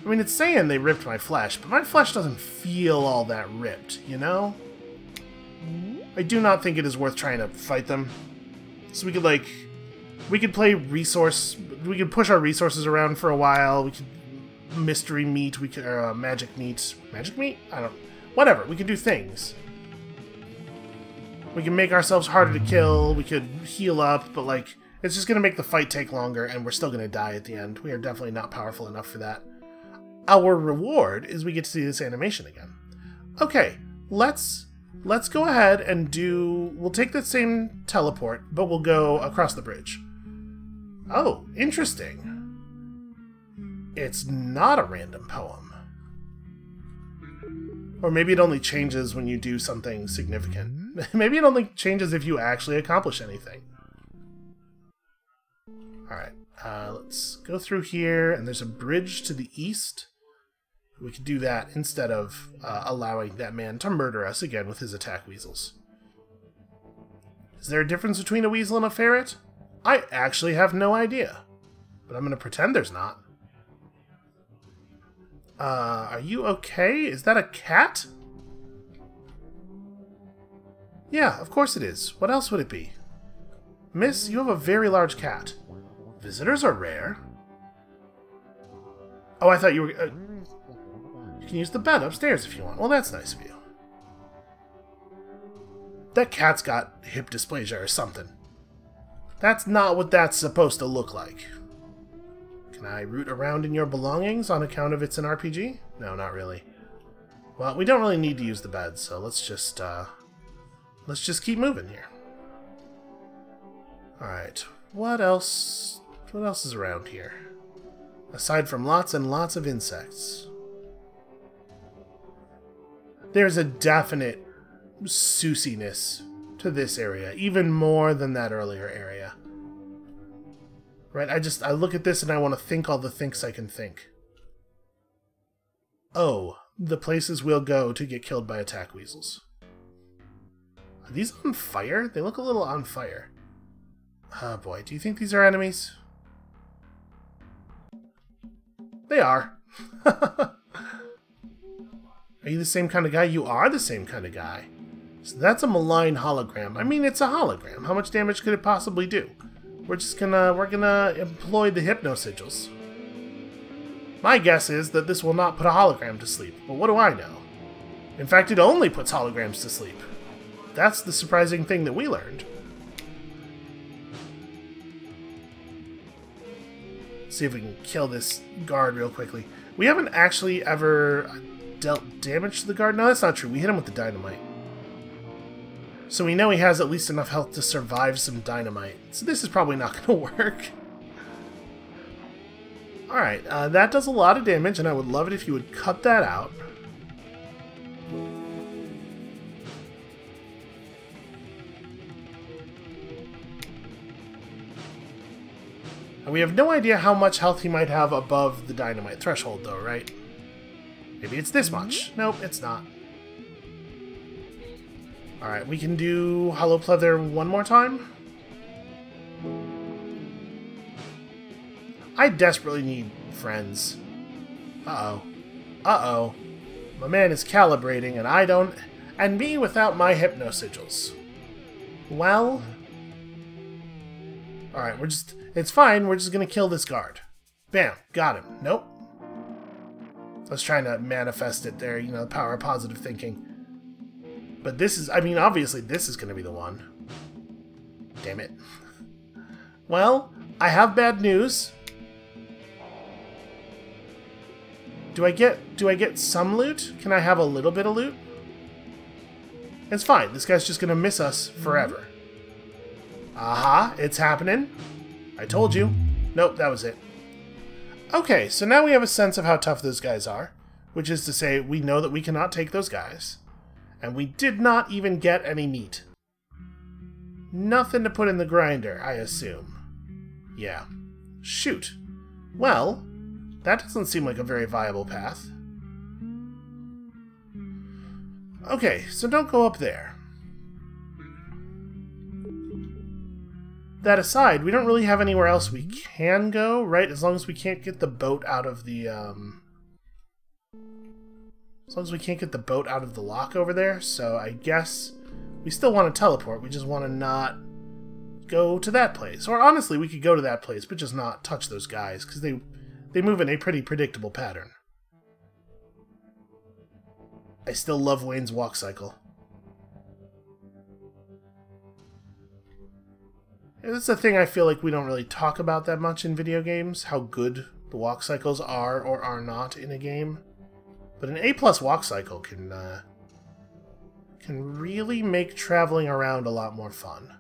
I mean, it's saying they ripped my flesh, but my flesh doesn't feel all that ripped, you know? I do not think it is worth trying to fight them. So we could, like, we could play resource, we could push our resources around for a while, we could mystery meat, we could, uh, magic meat, magic meat? I don't, whatever, we could do things. We can make ourselves harder to kill, we could heal up, but, like, it's just gonna make the fight take longer, and we're still gonna die at the end. We are definitely not powerful enough for that our reward is we get to see this animation again. Okay, let's let's go ahead and do we'll take that same teleport, but we'll go across the bridge. Oh, interesting. It's not a random poem. Or maybe it only changes when you do something significant. maybe it only changes if you actually accomplish anything. Alright, uh, let's go through here, and there's a bridge to the east. We could do that instead of uh, allowing that man to murder us again with his attack weasels. Is there a difference between a weasel and a ferret? I actually have no idea. But I'm going to pretend there's not. Uh, are you okay? Is that a cat? Yeah, of course it is. What else would it be? Miss, you have a very large cat. Visitors are rare. Oh, I thought you were... Uh, you can use the bed upstairs if you want. Well, that's nice of you. That cat's got hip dysplasia or something. That's not what that's supposed to look like. Can I root around in your belongings on account of it's an RPG? No, not really. Well, we don't really need to use the bed, so let's just, uh, let's just keep moving here. Alright, what else, what else is around here? Aside from lots and lots of insects there's a definite Seussiness to this area, even more than that earlier area. Right? I just I look at this and I want to think all the thinks I can think. Oh, the places we'll go to get killed by attack weasels. Are these on fire? They look a little on fire. Oh boy, do you think these are enemies? They are. Are you the same kind of guy? You are the same kind of guy. So that's a malign hologram. I mean, it's a hologram. How much damage could it possibly do? We're just gonna, we're gonna employ the hypno sigils. My guess is that this will not put a hologram to sleep, but what do I know? In fact, it only puts holograms to sleep. That's the surprising thing that we learned. see if we can kill this guard real quickly. We haven't actually ever dealt damage to the guard? No, that's not true. We hit him with the dynamite. So we know he has at least enough health to survive some dynamite. So this is probably not going to work. Alright, uh, that does a lot of damage, and I would love it if you would cut that out. And we have no idea how much health he might have above the dynamite threshold, though, right? Maybe it's this much. Nope, it's not. Alright, we can do Hollow Pleather one more time. I desperately need friends. Uh-oh. Uh-oh. My man is calibrating, and I don't... And me without my Hypno Sigils. Well... Alright, we're just... It's fine, we're just gonna kill this guard. Bam, got him. Nope. I was trying to manifest it there, you know, the power of positive thinking. But this is, I mean, obviously this is going to be the one. Damn it. Well, I have bad news. Do I get do I get some loot? Can I have a little bit of loot? It's fine. This guy's just gonna miss us forever. Aha, it's happening. I told you. Nope, that was it. Okay, so now we have a sense of how tough those guys are, which is to say, we know that we cannot take those guys. And we did not even get any meat. Nothing to put in the grinder, I assume. Yeah. Shoot. Well, that doesn't seem like a very viable path. Okay, so don't go up there. That aside, we don't really have anywhere else we can go, right? As long as we can't get the boat out of the, um... As long as we can't get the boat out of the lock over there, so I guess we still want to teleport, we just want to not go to that place. Or honestly, we could go to that place, but just not touch those guys, because they, they move in a pretty predictable pattern. I still love Wayne's walk cycle. It's a thing I feel like we don't really talk about that much in video games, how good the walk cycles are or are not in a game. But an A-plus walk cycle can, uh, can really make traveling around a lot more fun.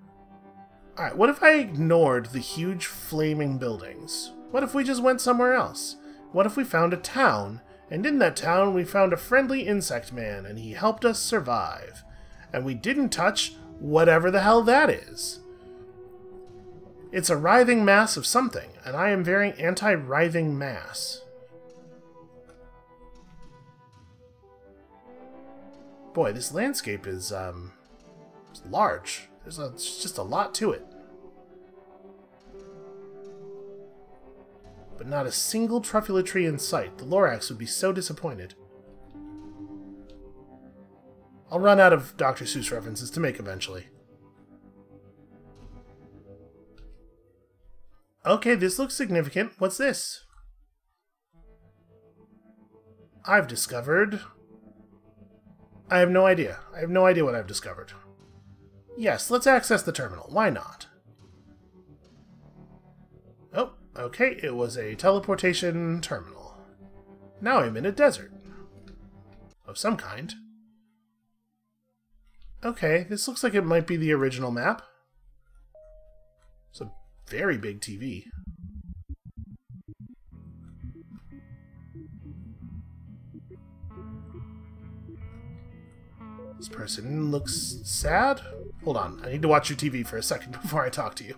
Alright, what if I ignored the huge flaming buildings? What if we just went somewhere else? What if we found a town and in that town we found a friendly insect man, and he helped us survive. And we didn't touch whatever the hell that is. It's a writhing mass of something, and I am very anti-writhing mass. Boy, this landscape is, um, large. There's a, just a lot to it. but not a single truffula tree in sight. The Lorax would be so disappointed. I'll run out of Dr. Seuss references to make eventually. Okay, this looks significant. What's this? I've discovered... I have no idea. I have no idea what I've discovered. Yes, let's access the terminal. Why not? Oh, Okay, it was a teleportation terminal. Now I'm in a desert. Of some kind. Okay, this looks like it might be the original map. Very big TV. This person looks sad. Hold on, I need to watch your TV for a second before I talk to you.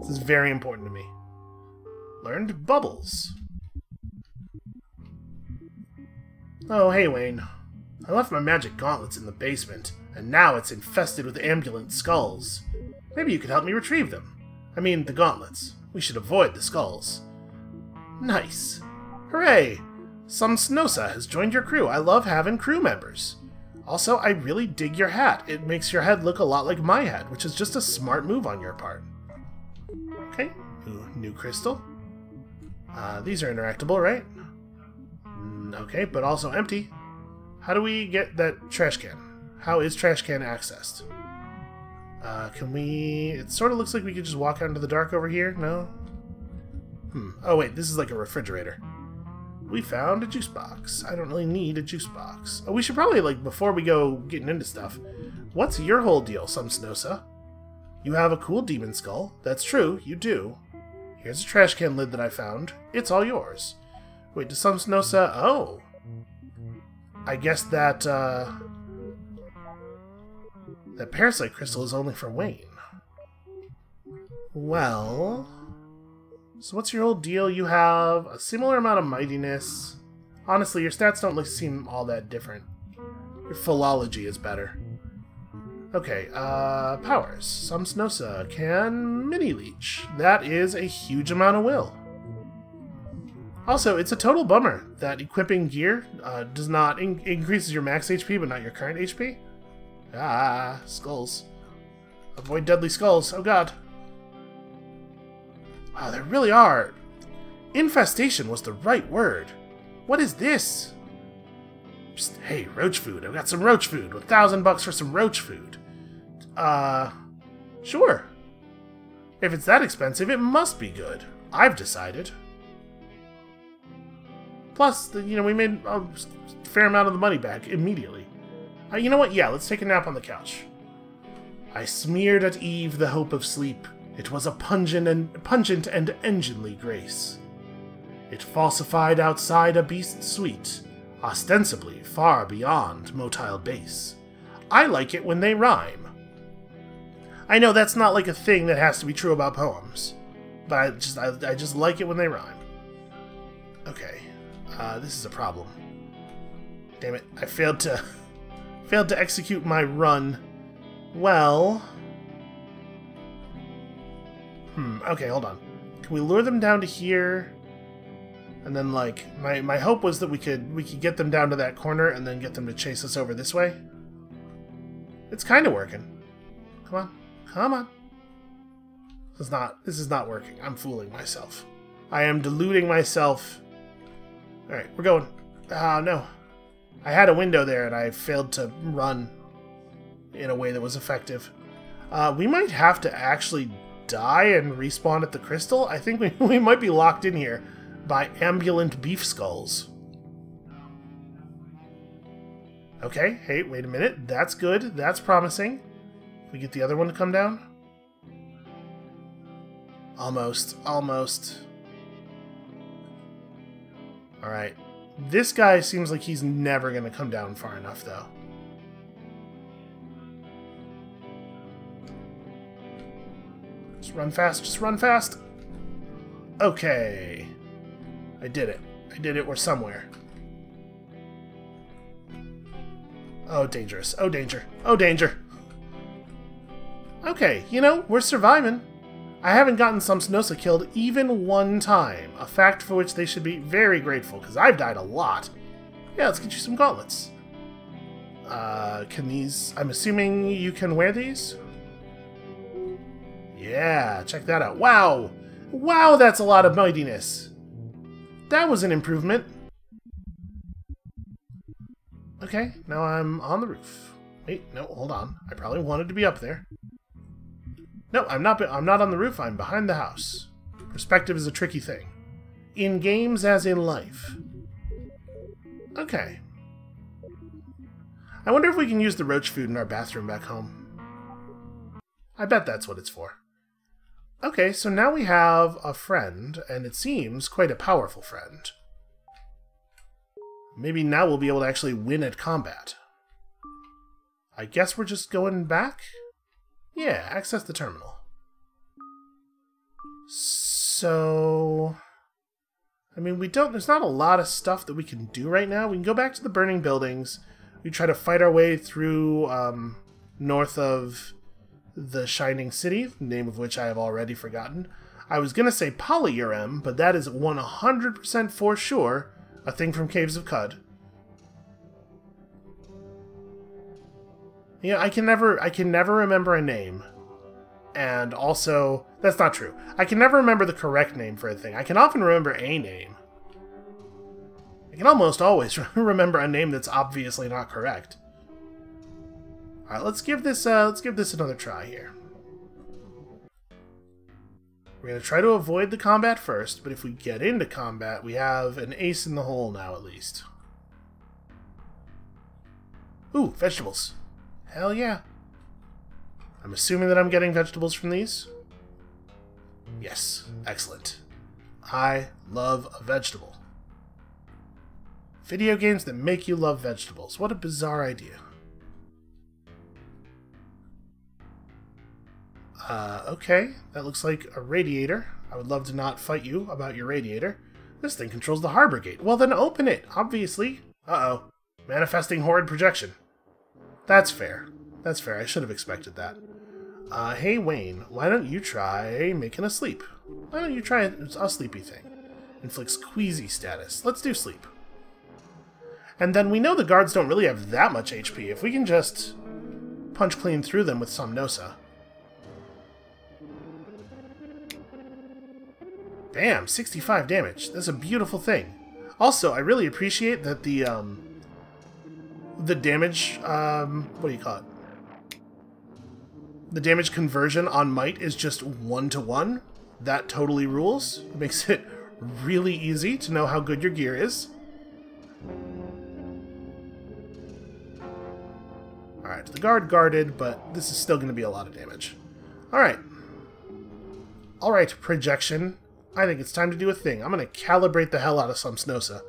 This is very important to me. Learned bubbles. Oh, hey, Wayne. I left my magic gauntlets in the basement, and now it's infested with ambulant skulls. Maybe you could help me retrieve them. I mean, the gauntlets. We should avoid the skulls. Nice. Hooray! Somsnosa has joined your crew. I love having crew members. Also, I really dig your hat. It makes your head look a lot like my head, which is just a smart move on your part. Okay, new, new crystal. Uh, these are interactable, right? Mm, okay, but also empty. How do we get that trash can? How is trash can accessed? Uh, can we... It sort of looks like we could just walk out into the dark over here. No? Hmm. Oh, wait. This is like a refrigerator. We found a juice box. I don't really need a juice box. Oh, we should probably, like, before we go getting into stuff, what's your whole deal, Somsnosa? You have a cool demon skull. That's true, you do. Here's a trash can lid that I found. It's all yours. Wait, does Somsnosa... Oh. I guess that, uh... That parasite crystal is only for Wayne. Well... So what's your old deal? You have a similar amount of mightiness. Honestly, your stats don't seem all that different. Your philology is better. Okay, uh, powers. Somsnosa can mini-leech. That is a huge amount of will. Also, it's a total bummer that equipping gear uh, does not in increases your max HP but not your current HP. Ah, skulls. Avoid deadly skulls. Oh god. Wow, there really are. Infestation was the right word. What is this? Hey, roach food. I've got some roach food. A thousand bucks for some roach food. Uh, sure. If it's that expensive, it must be good. I've decided. Plus, you know, we made a fair amount of the money back immediately. Uh, you know what? Yeah, let's take a nap on the couch. I smeared at Eve the hope of sleep. It was a pungent and pungent and enginely grace. It falsified outside a beast suite, ostensibly far beyond motile base. I like it when they rhyme. I know that's not like a thing that has to be true about poems, but I just I, I just like it when they rhyme. Okay, uh, this is a problem. Damn it! I failed to failed to execute my run. Well, hmm. Okay, hold on. Can we lure them down to here? And then, like, my my hope was that we could we could get them down to that corner and then get them to chase us over this way. It's kind of working. Come on. Come on. This is not this is not working. I'm fooling myself. I am deluding myself. Alright, we're going. Ah, uh, no. I had a window there and I failed to run in a way that was effective. Uh, we might have to actually die and respawn at the crystal. I think we, we might be locked in here by ambulant beef skulls. Okay, hey, wait a minute. That's good. That's promising. We get the other one to come down? Almost. Almost. Alright. This guy seems like he's never going to come down far enough, though. Just run fast. Just run fast. Okay. I did it. I did it. We're somewhere. Oh, dangerous. Oh, danger. Oh, danger. Okay, you know, we're surviving. I haven't gotten Somsnosa killed even one time, a fact for which they should be very grateful, because I've died a lot. Yeah, let's get you some gauntlets. Uh, can these... I'm assuming you can wear these? Yeah, check that out. Wow! Wow, that's a lot of mightiness! That was an improvement. Okay, now I'm on the roof. Wait, no, hold on. I probably wanted to be up there. No, I'm not. I'm not on the roof. I'm behind the house. Perspective is a tricky thing. In games as in life. Okay. I wonder if we can use the roach food in our bathroom back home. I bet that's what it's for. Okay, so now we have a friend, and it seems quite a powerful friend. Maybe now we'll be able to actually win at combat. I guess we're just going back? Yeah, access the terminal. So... I mean, we don't... There's not a lot of stuff that we can do right now. We can go back to the burning buildings. We try to fight our way through um, north of the Shining City, name of which I have already forgotten. I was going to say Polyurem, but that is 100% for sure a thing from Caves of Qud. Yeah, I can never I can never remember a name. And also, that's not true. I can never remember the correct name for a thing. I can often remember a name. I can almost always remember a name that's obviously not correct. All right, let's give this uh, let's give this another try here. We're to try to avoid the combat first, but if we get into combat, we have an ace in the hole now at least. Ooh, vegetables. Hell yeah. I'm assuming that I'm getting vegetables from these? Yes, excellent. I love a vegetable. Video games that make you love vegetables. What a bizarre idea. Uh, okay, that looks like a radiator. I would love to not fight you about your radiator. This thing controls the harbor gate. Well, then open it, obviously. Uh-oh. Manifesting horrid projection. That's fair. That's fair. I should have expected that. Uh, hey, Wayne, why don't you try making a sleep? Why don't you try a sleepy thing? Inflicts queasy status. Let's do sleep. And then we know the guards don't really have that much HP. If we can just punch clean through them with Somsnosa. Bam! 65 damage. That's a beautiful thing. Also, I really appreciate that the, um, the damage, um, what do you call it? the damage conversion on might is just one to one. That totally rules. It makes it really easy to know how good your gear is. Alright, the guard guarded, but this is still going to be a lot of damage. Alright. Alright, projection. I think it's time to do a thing. I'm going to calibrate the hell out of Somsnosa.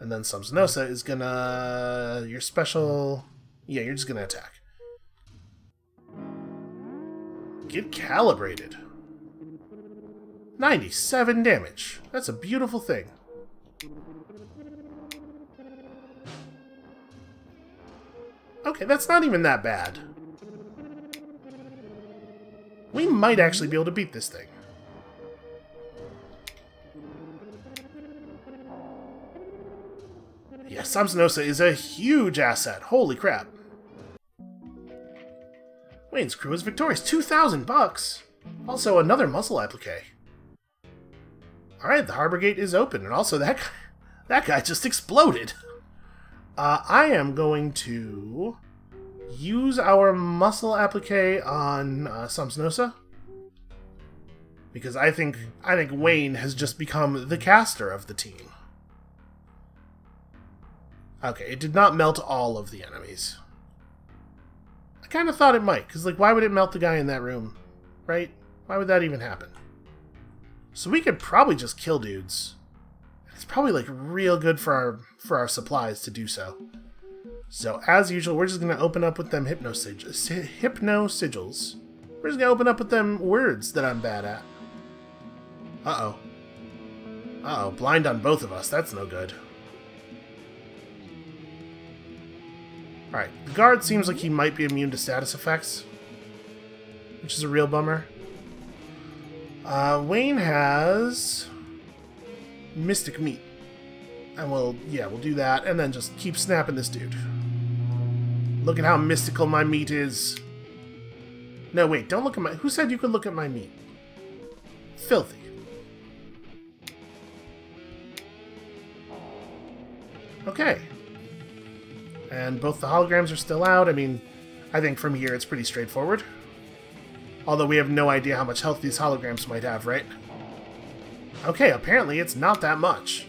And then Somsnosa is to... Your special... Yeah, you're just to attack. Get calibrated. 97 damage. That's a beautiful thing. Okay, that's not even that bad. We might actually be able to beat this thing. Yeah, Somsnosa is a huge asset. Holy crap. Wayne's crew is victorious. 2,000 bucks! Also, another muscle applique. Alright, the harbor gate is open, and also that guy, that guy just exploded. Uh, I am going to use our muscle applique on uh, Somsnosa. Because I think I think Wayne has just become the caster of the team. Okay, it did not melt all of the enemies I kind of thought it might, because, like, why would it melt the guy in that room? Right? Why would that even happen? So we could probably just kill dudes. It's probably, like, real good for our, for our supplies to do so. So, as usual, we're just going to open up with them hypno, sigils, hypno sigils. We're just going to open up with them words that I'm bad at. Uh-oh. Uh-oh, blind on both of us. That's no good. Alright, the guard seems like he might be immune to status effects, which is a real bummer. Uh, Wayne has Mystic Meat. And we'll, yeah, we'll do that, and then just keep snapping this dude. Look at how mystical my meat is. No, wait, don't look at my... Who said you could look at my meat? Filthy. Okay, and both the holograms are still out. I mean, I think from here it's pretty straightforward. Although we have no idea how much health these holograms might have, right? Okay, apparently it's not that much.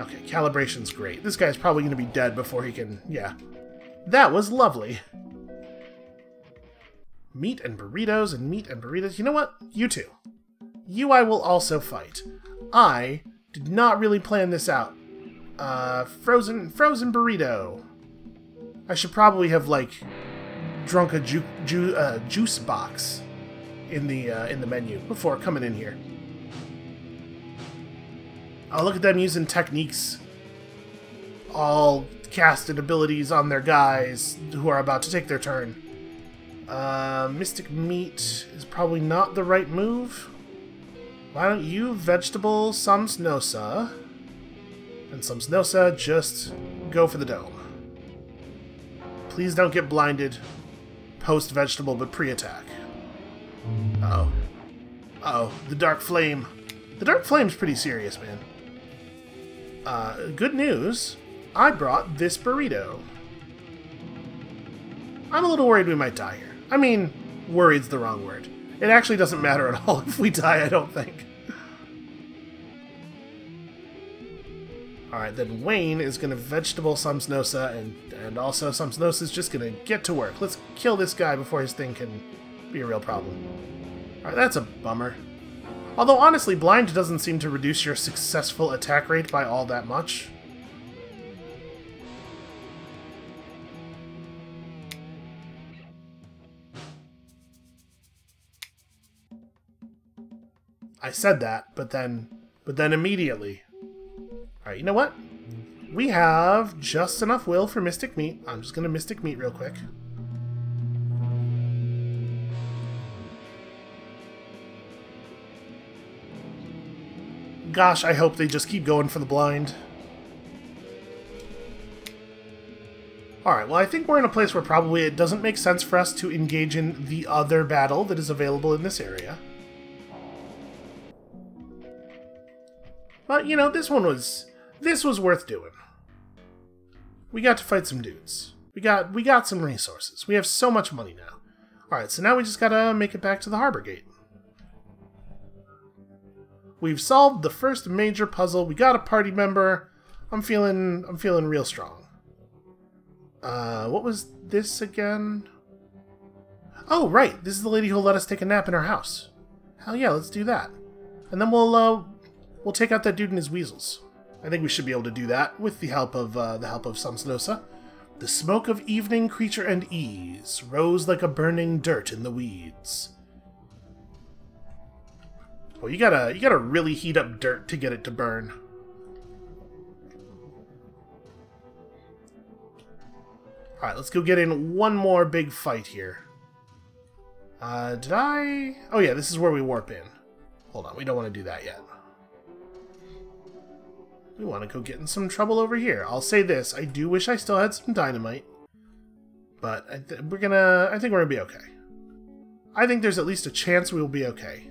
Okay, calibration's great. This guy's probably going to be dead before he can... Yeah. That was lovely. Meat and burritos and meat and burritos. You know what? You two. You I will also fight. I did not really plan this out. Uh, frozen, frozen burrito. I should probably have like drunk a ju ju uh, juice box in the uh, in the menu before coming in here. Oh, look at them using techniques. All casted abilities on their guys who are about to take their turn. Uh, Mystic Meat is probably not the right move. Why don't you vegetable Somsnosa and Somsnosa just go for the dome. Please don't get blinded post-vegetable, but pre-attack. Uh oh Uh-oh. The Dark Flame. The Dark Flame's pretty serious, man. Uh, good news. I brought this burrito. I'm a little worried we might die here. I mean, worried's the wrong word. It actually doesn't matter at all if we die, I don't think. Alright, then Wayne is going to vegetable Somsnosa, and, and also Somsnosa is just going to get to work. Let's kill this guy before his thing can be a real problem. Alright, that's a bummer. Although, honestly, Blind doesn't seem to reduce your successful attack rate by all that much. I said that, but then, but then immediately. All right, you know what? We have just enough will for Mystic Meat. I'm just gonna Mystic Meat real quick. Gosh, I hope they just keep going for the blind. Alright, well I think we're in a place where probably it doesn't make sense for us to engage in the other battle that is available in this area. But, you know, this one was... This was worth doing. we got to fight some dudes. We got we got some resources. We have so much money now. Alright, so now we just gotta make it back to the harbor gate. We've solved the first major puzzle. We got a party member. I'm feeling I'm feeling real strong. Uh, what was this again? Oh, right. This is the lady who'll let us take a nap in her house. Hell yeah, let's do that. And then we'll uh, we'll take out that dude and his weasels. I think we should be able to do that with the help of uh, the help of Somsnosa. The smoke of evening creature and ease rose like a burning dirt in the weeds. Well, you gotta you gotta really heat up dirt to get it to burn. Alright, let's go get in one more big fight here. Uh, did I... Oh yeah, this is where we warp in. Hold on, we don't want to do that yet. We want to go get in some trouble over here. I'll say this, I do wish I still had some dynamite. But we're gonna... I think we're gonna be okay. I think there's at least a chance we will be okay.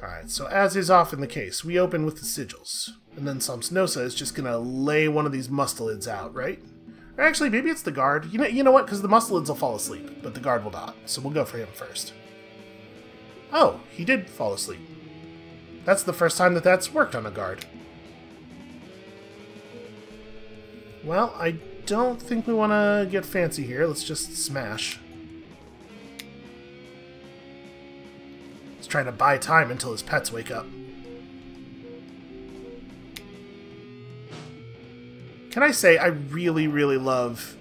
Alright, so as is often the case, we open with the sigils. And then Somsnosa is just gonna lay one of these mustelids out, right? Or actually, maybe it's the guard. You know, you know what? Because the mustelids will fall asleep, but the guard will not. So we'll go for him first. Oh, he did fall asleep. That's the first time that that's worked on a guard. Well, I don't think we want to get fancy here. Let's just smash. He's trying to buy time until his pets wake up. Can I say I really, really love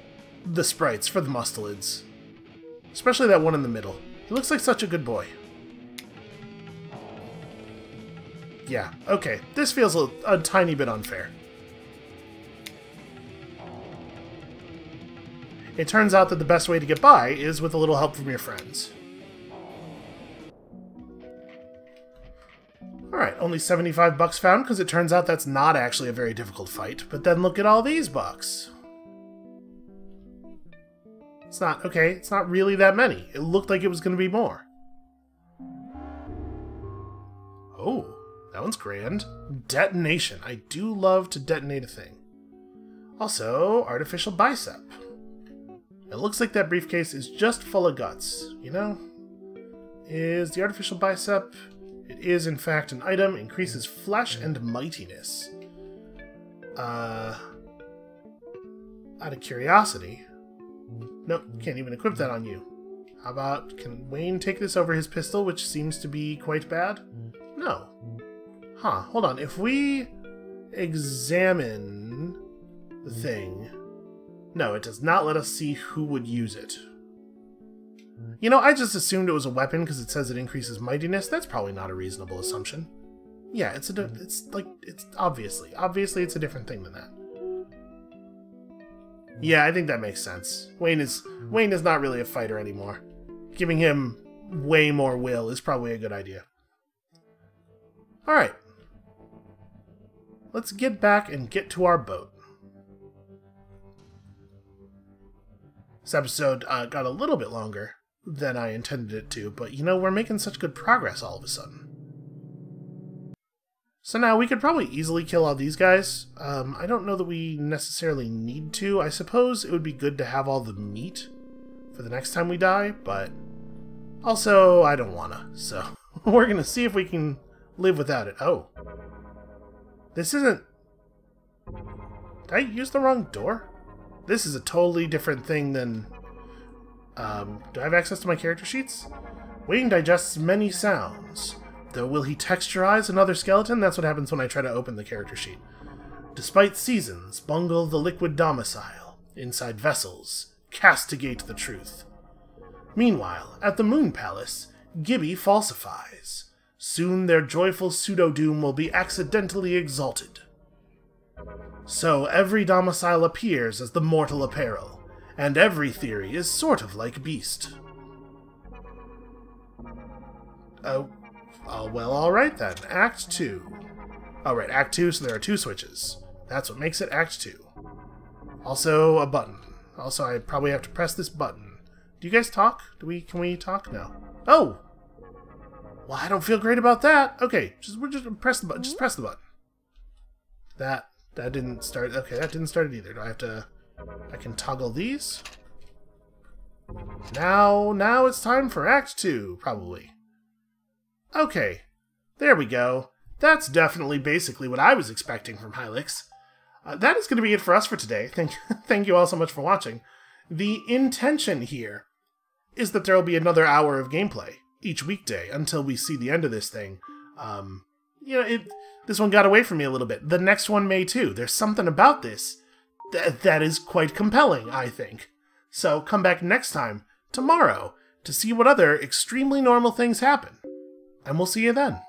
the sprites for the mustelids. Especially that one in the middle. He looks like such a good boy. Yeah, okay. This feels a, a tiny bit unfair. It turns out that the best way to get by is with a little help from your friends. Alright, only 75 bucks found because it turns out that's not actually a very difficult fight. But then look at all these bucks. It's not, okay, it's not really that many. It looked like it was going to be more. Oh, that one's grand. Detonation. I do love to detonate a thing. Also, artificial bicep. It looks like that briefcase is just full of guts, you know? Is the artificial bicep it is, in fact, an item, increases flesh and mightiness. Uh, out of curiosity. Nope, can't even equip that on you. How about, can Wayne take this over his pistol, which seems to be quite bad? No. Huh, hold on. If we examine the thing... No, it does not let us see who would use it. You know, I just assumed it was a weapon because it says it increases mightiness. That's probably not a reasonable assumption. Yeah, it's a it's like it's obviously obviously it's a different thing than that. Yeah, I think that makes sense. Wayne is Wayne is not really a fighter anymore. Giving him way more will is probably a good idea. All right. Let's get back and get to our boat. This episode uh, got a little bit longer than I intended it to, but you know, we're making such good progress all of a sudden. So now we could probably easily kill all these guys. Um, I don't know that we necessarily need to. I suppose it would be good to have all the meat for the next time we die, but also I don't wanna. So we're gonna see if we can live without it. Oh. This isn't... Did I use the wrong door? This is a totally different thing than um, do I have access to my character sheets? Wayne digests many sounds. Though will he texturize another skeleton? That's what happens when I try to open the character sheet. Despite seasons, bungle the liquid domicile. Inside vessels, castigate the truth. Meanwhile, at the Moon Palace, Gibby falsifies. Soon their joyful pseudo-doom will be accidentally exalted. So every domicile appears as the mortal apparel, and every theory is sort of like Beast. Oh, oh well, alright then. Act 2. Alright, Act 2, so there are two switches. That's what makes it Act 2. Also, a button. Also, I probably have to press this button. Do you guys talk? Do we, can we talk? No. Oh! Well, I don't feel great about that. Okay, just, we're just press the button. Just press the button. That, That didn't start. Okay, that didn't start it either. Do I have to... I can toggle these? Now, now it's time for Act 2, probably. Okay, there we go. That's definitely basically what I was expecting from Hylics. Uh, that is going to be it for us for today. Thank, thank you all so much for watching. The intention here is that there will be another hour of gameplay each weekday until we see the end of this thing. Um, you know, it this one got away from me a little bit. The next one may too. There's something about this that, that is quite compelling, I think. So come back next time, tomorrow, to see what other extremely normal things happen. And we'll see you then.